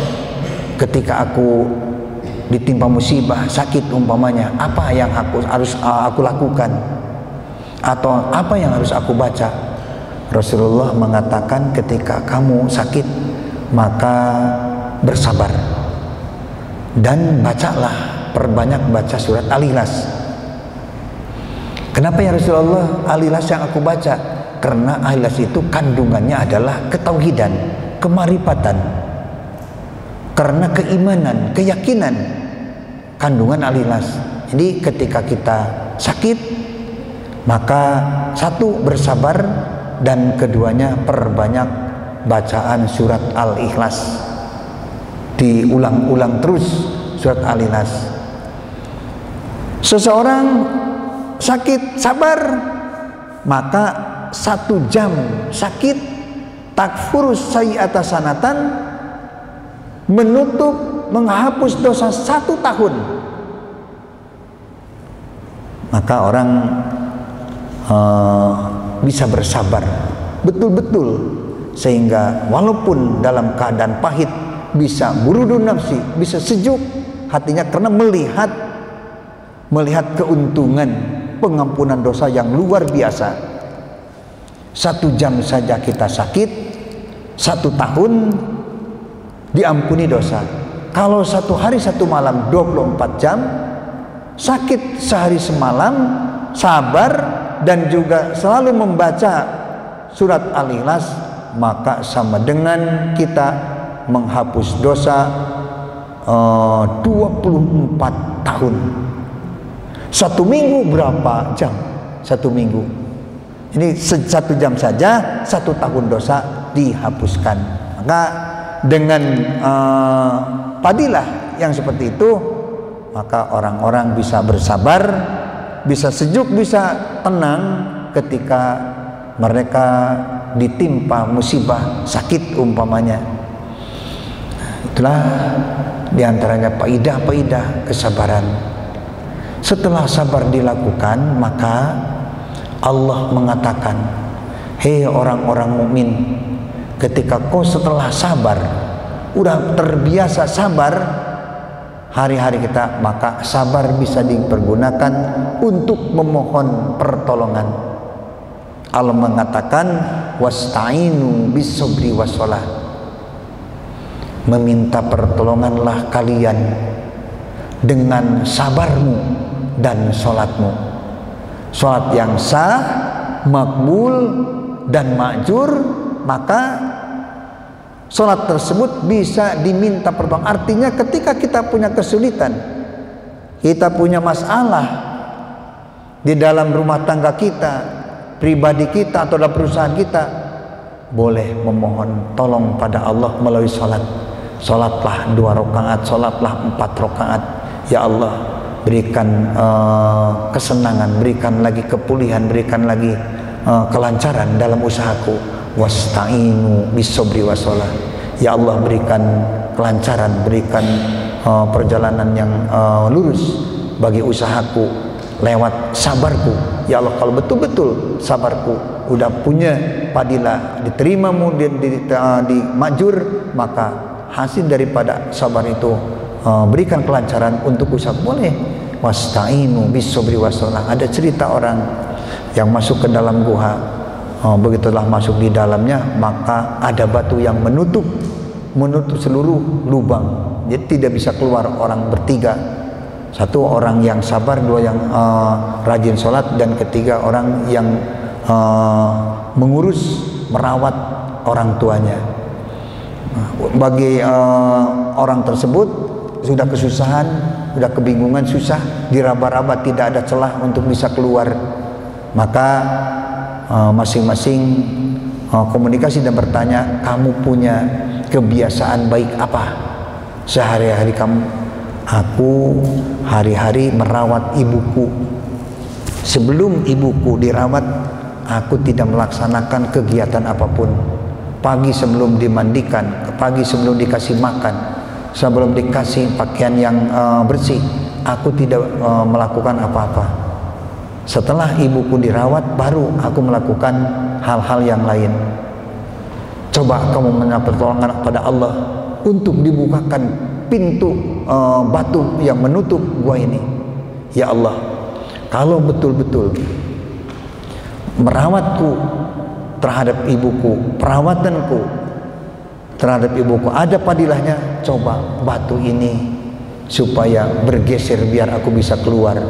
ketika aku ditimpa musibah sakit umpamanya apa yang aku harus uh, aku lakukan? Atau apa yang harus aku baca Rasulullah mengatakan ketika kamu sakit maka bersabar dan bacalah perbanyak baca surat Al-Ikhlas. Kenapa ya Rasulullah Al-Ikhlas yang aku baca? Karena Al-Ikhlas itu kandungannya adalah ketauhidan, kemaripatan. Karena keimanan, keyakinan kandungan Al-Ikhlas. Jadi ketika kita sakit maka satu bersabar dan keduanya perbanyak bacaan surat Al-Ikhlas. Diulang-ulang terus surat Al-Ikhlas seseorang sakit sabar maka satu jam sakit takfurus atas sanatan menutup menghapus dosa satu tahun maka orang uh, bisa bersabar. Betul-betul. Sehingga walaupun dalam keadaan pahit bisa burudun nafsi bisa sejuk hatinya karena melihat melihat keuntungan pengampunan dosa yang luar biasa. Satu jam saja kita sakit satu tahun diampuni dosa. Kalau satu hari satu malam 24 jam sakit sehari semalam sabar dan juga selalu membaca surat al-ikhlas maka sama dengan kita menghapus dosa eh, uh, 24 tahun satu minggu berapa jam? Satu minggu. Ini satu jam saja, satu tahun dosa dihapuskan. Maka dengan uh, padilah yang seperti itu, maka orang-orang bisa bersabar, bisa sejuk, bisa tenang ketika mereka ditimpa musibah sakit umpamanya. Itulah di antaranya paidah-paidah kesabaran. Setelah sabar dilakukan, maka Allah mengatakan, "Hei orang-orang mukmin, ketika kau setelah sabar, udah terbiasa sabar, hari-hari kita, maka sabar bisa dipergunakan untuk memohon pertolongan. Allah mengatakan, "Wasta'inu bis-sabri was-shalah." Meminta pertolonganlah kalian dengan sabarmu dan sholatmu sholat yang sah, makbul dan makjur, maka sholat tersebut bisa diminta pertolongan. Artinya ketika kita punya kesulitan, kita punya masalah di dalam rumah tangga kita, pribadi kita atau dalam perusahaan kita, boleh memohon tolong pada Allah melalui sholat. Sholatlah dua rakaat, sholatlah empat rakaat. Ya Allah, berikan uh, kesenangan, berikan lagi kepulihan, berikan lagi uh, kelancaran dalam usahaku. Wasta'inu bisobri wasolah. Ya Allah berikan kelancaran, berikan uh, perjalanan yang uh, lurus bagi usahaku lewat sabarku. Ya Allah kalau betul-betul sabarku udah punya padilah diterima kemudian di, di, di majur maka hasil daripada sabar itu uh, berikan kelancaran untuk usaha boleh wasta'inu bisobri wasolah ada cerita orang yang masuk ke dalam guha uh, begitulah masuk di dalamnya maka ada batu yang menutup menutup seluruh lubang. Jadi tidak bisa keluar orang bertiga. Satu orang yang sabar dua yang uh, rajin sholat dan ketiga orang yang uh, mengurus merawat orang tuanya. Bagi uh, orang tersebut sudah kesusahan, sudah kebingungan, susah, diraba-raba tidak ada celah untuk bisa keluar. Maka masing-masing uh, uh, komunikasi dan bertanya, kamu punya kebiasaan baik apa sehari-hari kamu? Aku hari-hari merawat ibuku. Sebelum ibuku dirawat, aku tidak melaksanakan kegiatan apa pun. Pagi sebelum dimandikan, pagi sebelum dikasih makan, sebelum dikasih pakaian yang uh, bersih aku tidak uh, melakukan apa-apa setelah ibuku dirawat baru aku melakukan hal-hal yang lain. Coba kamu meminta pertolongan kepada Allah untuk dibukakan pintu uh, batu yang menutup gua ini. Ya Allah kalau betul-betul merawatku terhadap ibuku perawatanku terhadap ibuku ada padilahnya coba batu ini supaya bergeser biar aku bisa keluar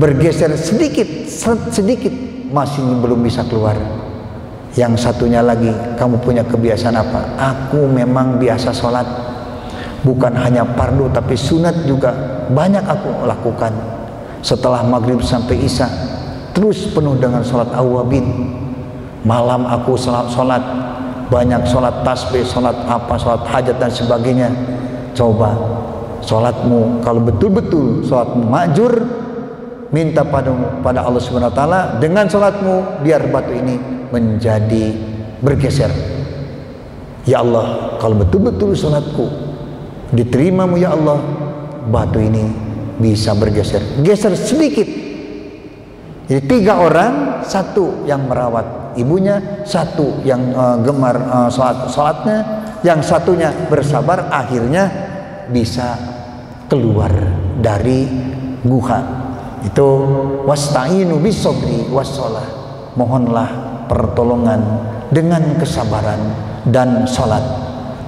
bergeser sedikit sedikit masih belum bisa keluar. Yang satunya lagi kamu punya kebiasaan apa? Aku memang biasa sholat. Bukan hanya pardu tapi sunat juga banyak aku lakukan. Setelah maghrib sampai isya terus penuh dengan sholat awabin. Malam aku sholat, sholat banyak sholat tasbih, sholat apa, sholat hajat dan sebagainya. Coba sholatmu kalau betul-betul sholatmu majur, minta pada pada Allah Subhanahu Wa Taala dengan sholatmu biar batu ini menjadi bergeser. Ya Allah, kalau betul-betul sholatku diterimamu ya Allah, batu ini bisa bergeser, geser sedikit. Jadi tiga orang, satu yang merawat ibunya, satu yang uh, gemar uh, sholat sholatnya, yang satunya bersabar, akhirnya bisa keluar dari guha. Itu wasta'inu bisobri wassalah. Mohonlah pertolongan dengan kesabaran dan sholat.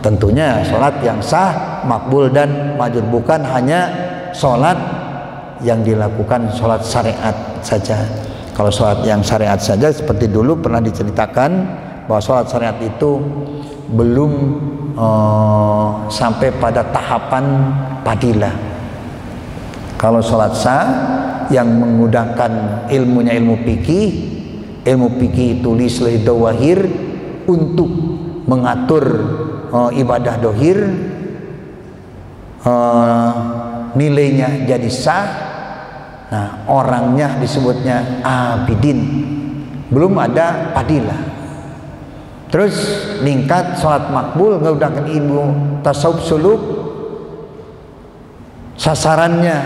Tentunya sholat yang sah, makbul dan majur bukan hanya sholat yang dilakukan sholat syariat saja. Kalau sholat yang syariat saja seperti dulu pernah diceritakan bahwa sholat syariat itu belum uh, sampai pada tahapan padilah. Kalau sholat sah yang menggunakan ilmunya ilmu fikih, ilmu fikih tulis dawahir untuk mengatur uh, ibadah dohir, uh, nilainya jadi sah Nah, orangnya disebutnya abidin. Belum ada padilah. Terus ningkat sholat makbul ngeudakeun ibu tasawuf suluk sasarannya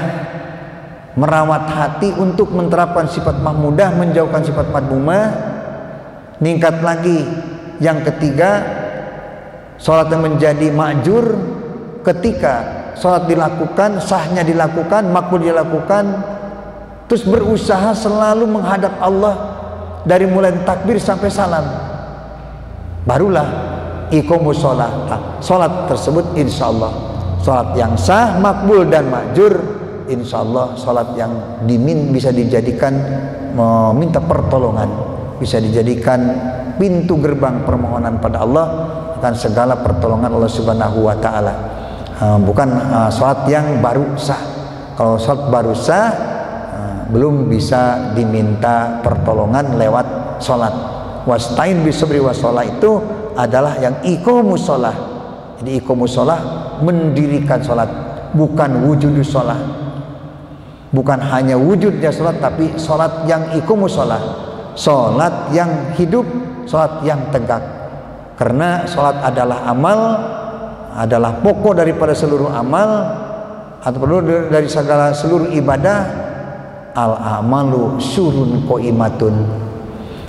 merawat hati untuk menerapkan sifat mahmudah menjauhkan sifat madmumah ningkat lagi. Yang ketiga sholat yang menjadi makjur ketika sholat dilakukan sahnya dilakukan makbul dilakukan terus berusaha selalu menghadap Allah dari mulai takbir sampai salam. Barulah ikomus sholat. Sholat tersebut insya Allah. Sholat yang sah makbul dan makjur insya Allah sholat yang dimin bisa dijadikan meminta pertolongan bisa dijadikan pintu gerbang permohonan pada Allah akan segala pertolongan Allah Subhanahu wa taala. Uh, bukan uh, sholat yang baru sah. Kalau sholat baru sah uh, belum bisa diminta pertolongan lewat sholat. Wastain bisabri wasolah itu adalah yang ikomus sholat. Jadi ikomus sholat mendirikan sholat bukan wujud sholat bukan hanya wujudnya sholat tapi sholat yang ikumus sholat sholat yang hidup sholat yang tegak. Karena sholat adalah amal adalah pokok daripada seluruh amal atau perlu dari segala seluruh ibadah al amalu surun koimatun.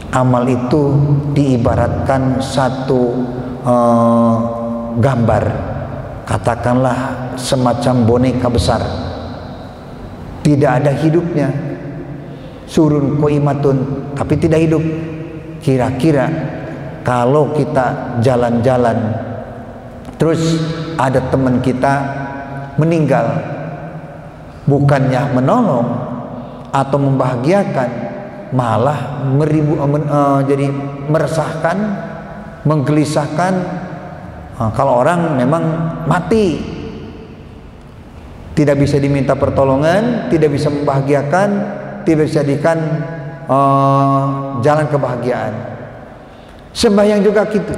Amal itu diibaratkan satu uh, gambar. Katakanlah semacam boneka besar tidak ada hidupnya. Surun koimatun tapi tidak hidup. Kira-kira kalau kita jalan-jalan terus ada teman kita meninggal bukannya menolong atau membahagiakan malah meribu men, uh, jadi meresahkan menggelisahkan. Uh, kalau orang memang mati tidak bisa diminta pertolongan, tidak bisa membahagiakan, tidak bisa dijadikan uh, jalan kebahagiaan. Sembahyang juga gitu.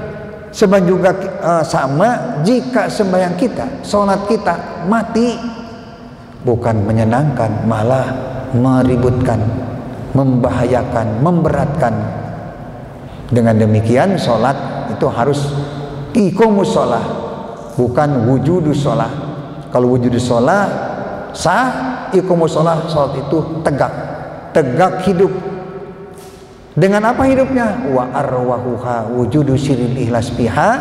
Sembahyang juga uh, sama jika sembahyang kita, sholat kita mati bukan menyenangkan, malah meributkan, membahayakan, memberatkan. Dengan demikian sholat itu harus ikomus sholat, bukan wujudus sholat kalau wujud sholat sah ikumus sholat sholat itu tegak. Tegak hidup. Dengan apa hidupnya? Wa arwahuha wujudu siril ikhlas piha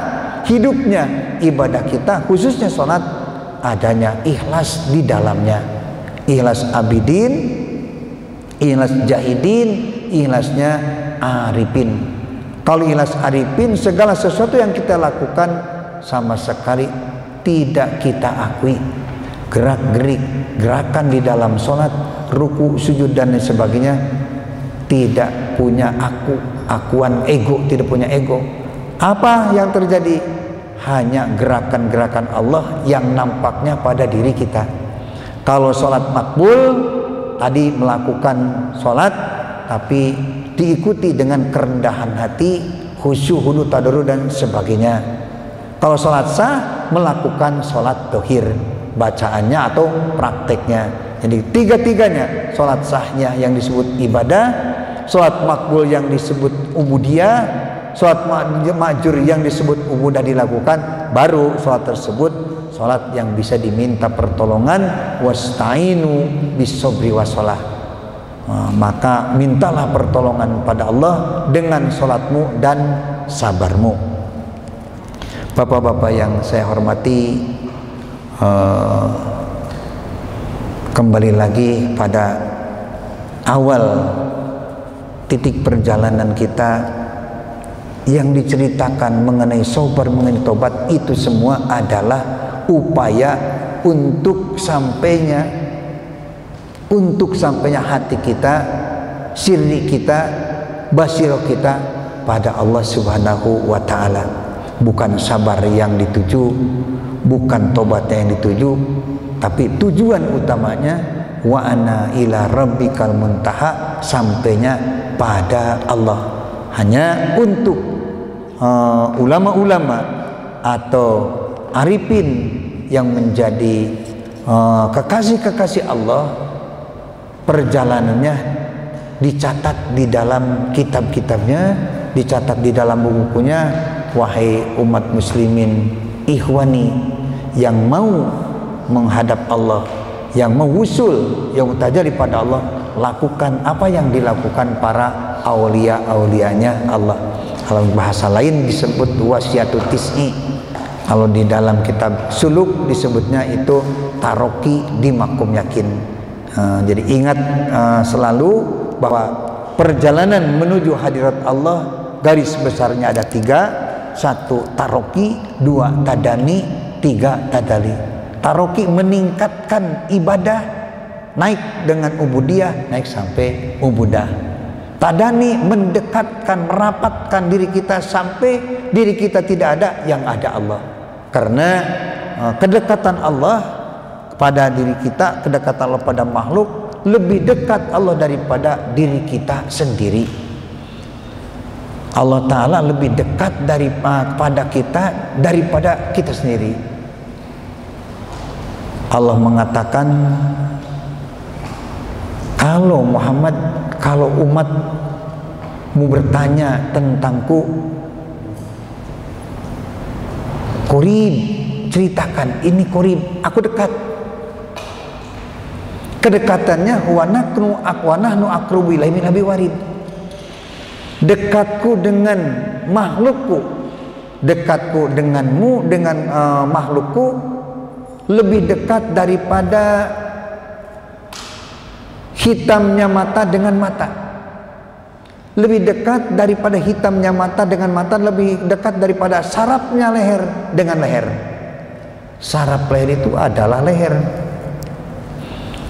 hidupnya ibadah kita khususnya sholat adanya ikhlas di dalamnya. Ikhlas abidin ikhlas jahidin ikhlasnya arifin. Kalau ikhlas arifin segala sesuatu yang kita lakukan sama sekali tidak kita akui. Gerak gerik gerakan di dalam sholat ruku sujud dan lain sebagainya tidak punya aku akuan ego tidak punya ego. Apa yang terjadi? Hanya gerakan-gerakan Allah yang nampaknya pada diri kita. Kalau sholat makbul tadi melakukan sholat tapi diikuti dengan kerendahan hati khusyuk hudu tadaru dan sebagainya kalau sholat sah melakukan sholat dohir. Bacaannya atau prakteknya. Jadi tiga-tiganya. Sholat sahnya yang disebut ibadah. Sholat makbul yang disebut ubudiyah. Sholat majur yang disebut ubudah dilakukan. Baru sholat tersebut sholat yang bisa diminta pertolongan. Wasta'inu bisobri wasolah nah, maka mintalah pertolongan pada Allah dengan sholatmu dan sabarmu Bapak-bapak yang saya hormati uh, kembali lagi pada awal titik perjalanan kita yang diceritakan mengenai sobar mengenai tobat itu semua adalah upaya untuk sampainya untuk sampainya hati kita sirri kita basiro kita pada Allah Subhanahu wa taala bukan sabar yang dituju bukan tobatnya yang dituju tapi tujuan utamanya wa ana ila rabbikal muntaha sampainya pada Allah. Hanya untuk uh, ulama-ulama uh, atau arifin yang menjadi uh, kekasih-kekasih Allah perjalanannya dicatat di dalam kitab-kitabnya dicatat di dalam buku-bukunya wahai umat muslimin ikhwani yang mau menghadap Allah yang mewusul yang mutajali pada Allah lakukan apa yang dilakukan para aulia aulianya Allah. Kalau bahasa lain disebut wasiatul tis'i. Kalau di dalam kitab suluk disebutnya itu taroki di makum yakin. Uh, jadi ingat uh, selalu bahwa perjalanan menuju hadirat Allah garis besarnya ada tiga satu taroki. Dua tadani tiga tadali. Taroki meningkatkan ibadah naik dengan ubudiyah naik sampai ubudah. Tadani mendekatkan merapatkan diri kita sampai diri kita tidak ada yang ada Allah. Karena uh, kedekatan Allah pada diri kita kedekatan Allah pada makhluk lebih dekat Allah daripada diri kita sendiri Allah Ta'ala lebih dekat daripada kita daripada kita sendiri. Allah mengatakan kalau Muhammad kalau umat mau bertanya tentangku Korib ceritakan ini korib aku dekat. Kedekatannya wa naknu akwanah nu akrubu ilaihi min warid dekatku dengan makhlukku. Dekatku denganmu dengan uh, makhlukku lebih dekat daripada hitamnya mata dengan mata. Lebih dekat daripada hitamnya mata dengan mata lebih dekat daripada sarapnya leher dengan leher. Sarap leher itu adalah leher.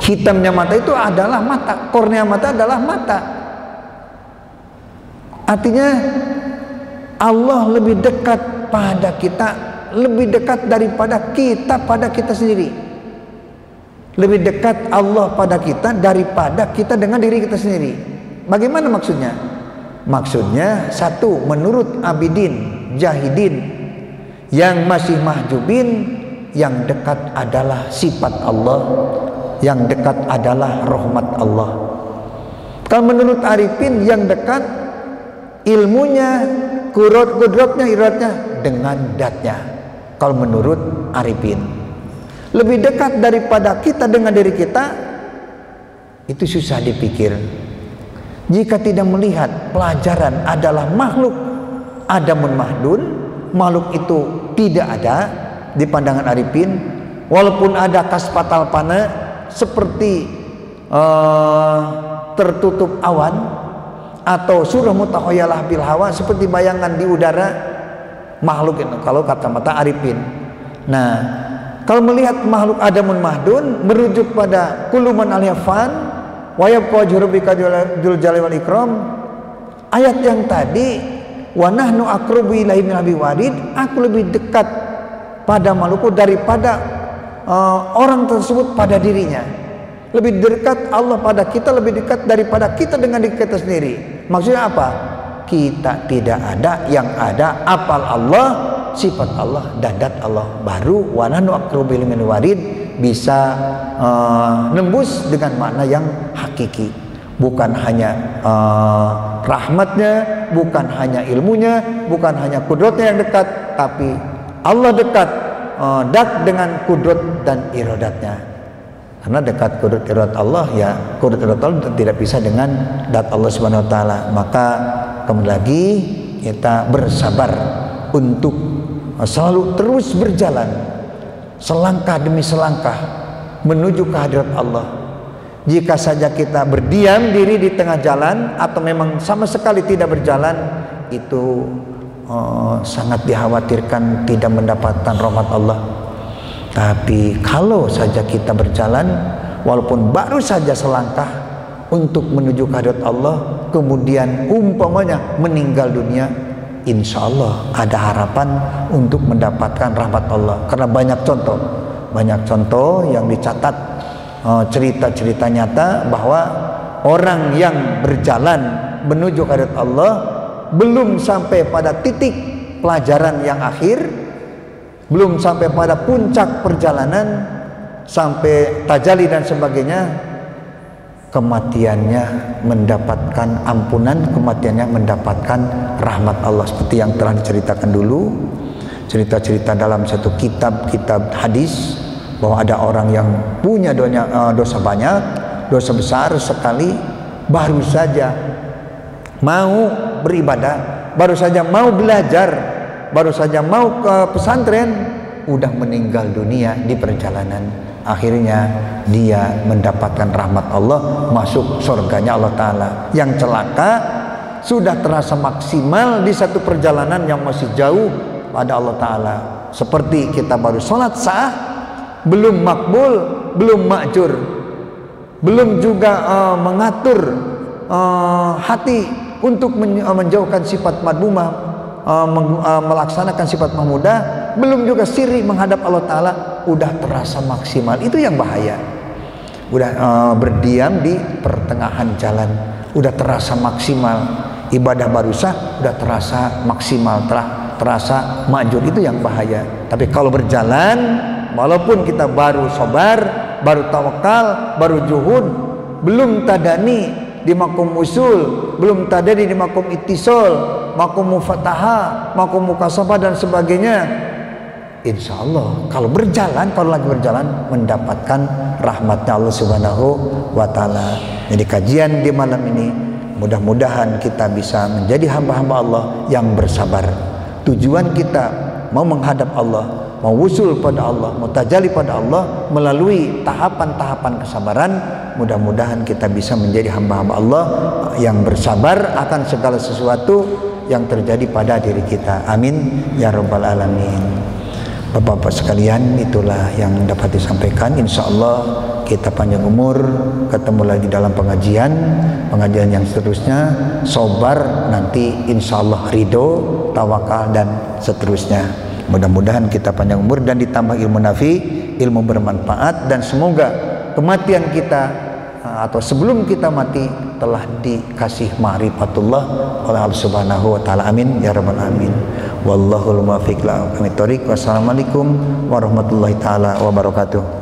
Hitamnya mata itu adalah mata kornea mata adalah mata Artinya Allah lebih dekat pada kita, lebih dekat daripada kita pada kita sendiri. Lebih dekat Allah pada kita daripada kita dengan diri kita sendiri. Bagaimana maksudnya? Maksudnya satu, menurut Abidin, Jahidin yang masih mahjubin, yang dekat adalah sifat Allah, yang dekat adalah rahmat Allah. Kalau menurut Arifin yang dekat ilmunya kurut kudrotnya iratnya dengan datnya. Kalau menurut Arifin lebih dekat daripada kita dengan diri kita itu susah dipikir. Jika tidak melihat pelajaran adalah makhluk. Adamun mahdun makhluk itu tidak ada di pandangan Arifin. Walaupun ada kaspatal pana seperti uh, tertutup awan atau surah mutahoyalah bil hawa seperti bayangan di udara makhluk itu kalau kata mata arifin. Nah kalau melihat makhluk adamun mahdun merujuk pada kuluman aliyafan wayab jurubika jul jali wal ikram ayat yang tadi wa nahnu akrubu ilaihi min warid aku lebih dekat pada makhlukku daripada uh, orang tersebut pada dirinya. Lebih dekat Allah pada kita lebih dekat daripada kita dengan diri kita sendiri maksudnya apa? Kita tidak ada yang ada apal Allah sifat Allah dadat Allah. Baru wananu akrubil warid bisa uh, nembus dengan makna yang hakiki. Bukan hanya uh, rahmatnya bukan hanya ilmunya bukan hanya kudrotnya yang dekat tapi Allah dekat uh, dat dengan kudrot dan iradatnya karena dekat kudrat irat Allah ya kudrat irat Allah tidak bisa dengan dat Allah Subhanahu wa taala. Maka kembali lagi kita bersabar untuk selalu terus berjalan selangkah demi selangkah menuju kehadirat Allah. Jika saja kita berdiam diri di tengah jalan atau memang sama sekali tidak berjalan itu uh, sangat dikhawatirkan tidak mendapatkan rahmat Allah tapi kalau saja kita berjalan walaupun baru saja selangkah untuk menuju kehadirat Allah kemudian umpamanya meninggal dunia insya Allah ada harapan untuk mendapatkan rahmat Allah. Karena banyak contoh. Banyak contoh yang dicatat eh, cerita-cerita nyata bahwa orang yang berjalan menuju kehadirat Allah belum sampai pada titik pelajaran yang akhir belum sampai pada puncak perjalanan sampai tajali dan sebagainya kematiannya mendapatkan ampunan kematiannya mendapatkan rahmat Allah. Seperti yang telah diceritakan dulu cerita-cerita dalam satu kitab-kitab hadis bahwa ada orang yang punya uh, dosa banyak, dosa besar sekali, baru saja mau beribadah, baru saja mau belajar, baru saja mau ke pesantren, udah meninggal dunia di perjalanan. Akhirnya dia mendapatkan rahmat Allah, masuk surganya Allah Ta'ala. Yang celaka sudah terasa maksimal di satu perjalanan yang masih jauh pada Allah Ta'ala. Seperti kita baru sholat sah, belum makbul, belum makjur, belum juga uh, mengatur uh, hati untuk uh, menjauhkan sifat madmumah, uh, uh, melaksanakan sifat mahmudah, belum juga siri menghadap Allah Taala, udah terasa maksimal. Itu yang bahaya. Udah uh, berdiam di pertengahan jalan, udah terasa maksimal. Ibadah baru sah, udah terasa maksimal, telah terasa majur itu yang bahaya. Tapi kalau berjalan walaupun kita baru sobar baru tawakal baru juhud belum tadani di makom usul belum tadani di makom itisol makom mufataha makom mukasabah dan sebagainya Insya Allah kalau berjalan kalau lagi berjalan mendapatkan rahmatnya Allah Subhanahu wa taala. Jadi kajian di malam ini mudah-mudahan kita bisa menjadi hamba-hamba Allah yang bersabar. Tujuan kita mau menghadap Allah mau wusul pada Allah, mau tajali pada Allah melalui tahapan-tahapan kesabaran. Mudah-mudahan kita bisa menjadi hamba-hamba Allah yang bersabar akan segala sesuatu yang terjadi pada diri kita. Amin ya rabbal alamin. Bapak-bapak sekalian, itulah yang dapat disampaikan. Insya Allah kita panjang umur, ketemu lagi dalam pengajian, pengajian yang seterusnya, sobar nanti insya Allah ridho, tawakal dan seterusnya. Mudah-mudahan kita panjang umur dan ditambah ilmu nafi, ilmu bermanfaat dan semoga kematian kita atau sebelum kita mati telah dikasih ma'rifatullah oleh Allah Subhanahu wa taala. Amin ya rabbal alamin. Wallahul muwaffiq la Wassalamualaikum warahmatullahi taala wabarakatuh.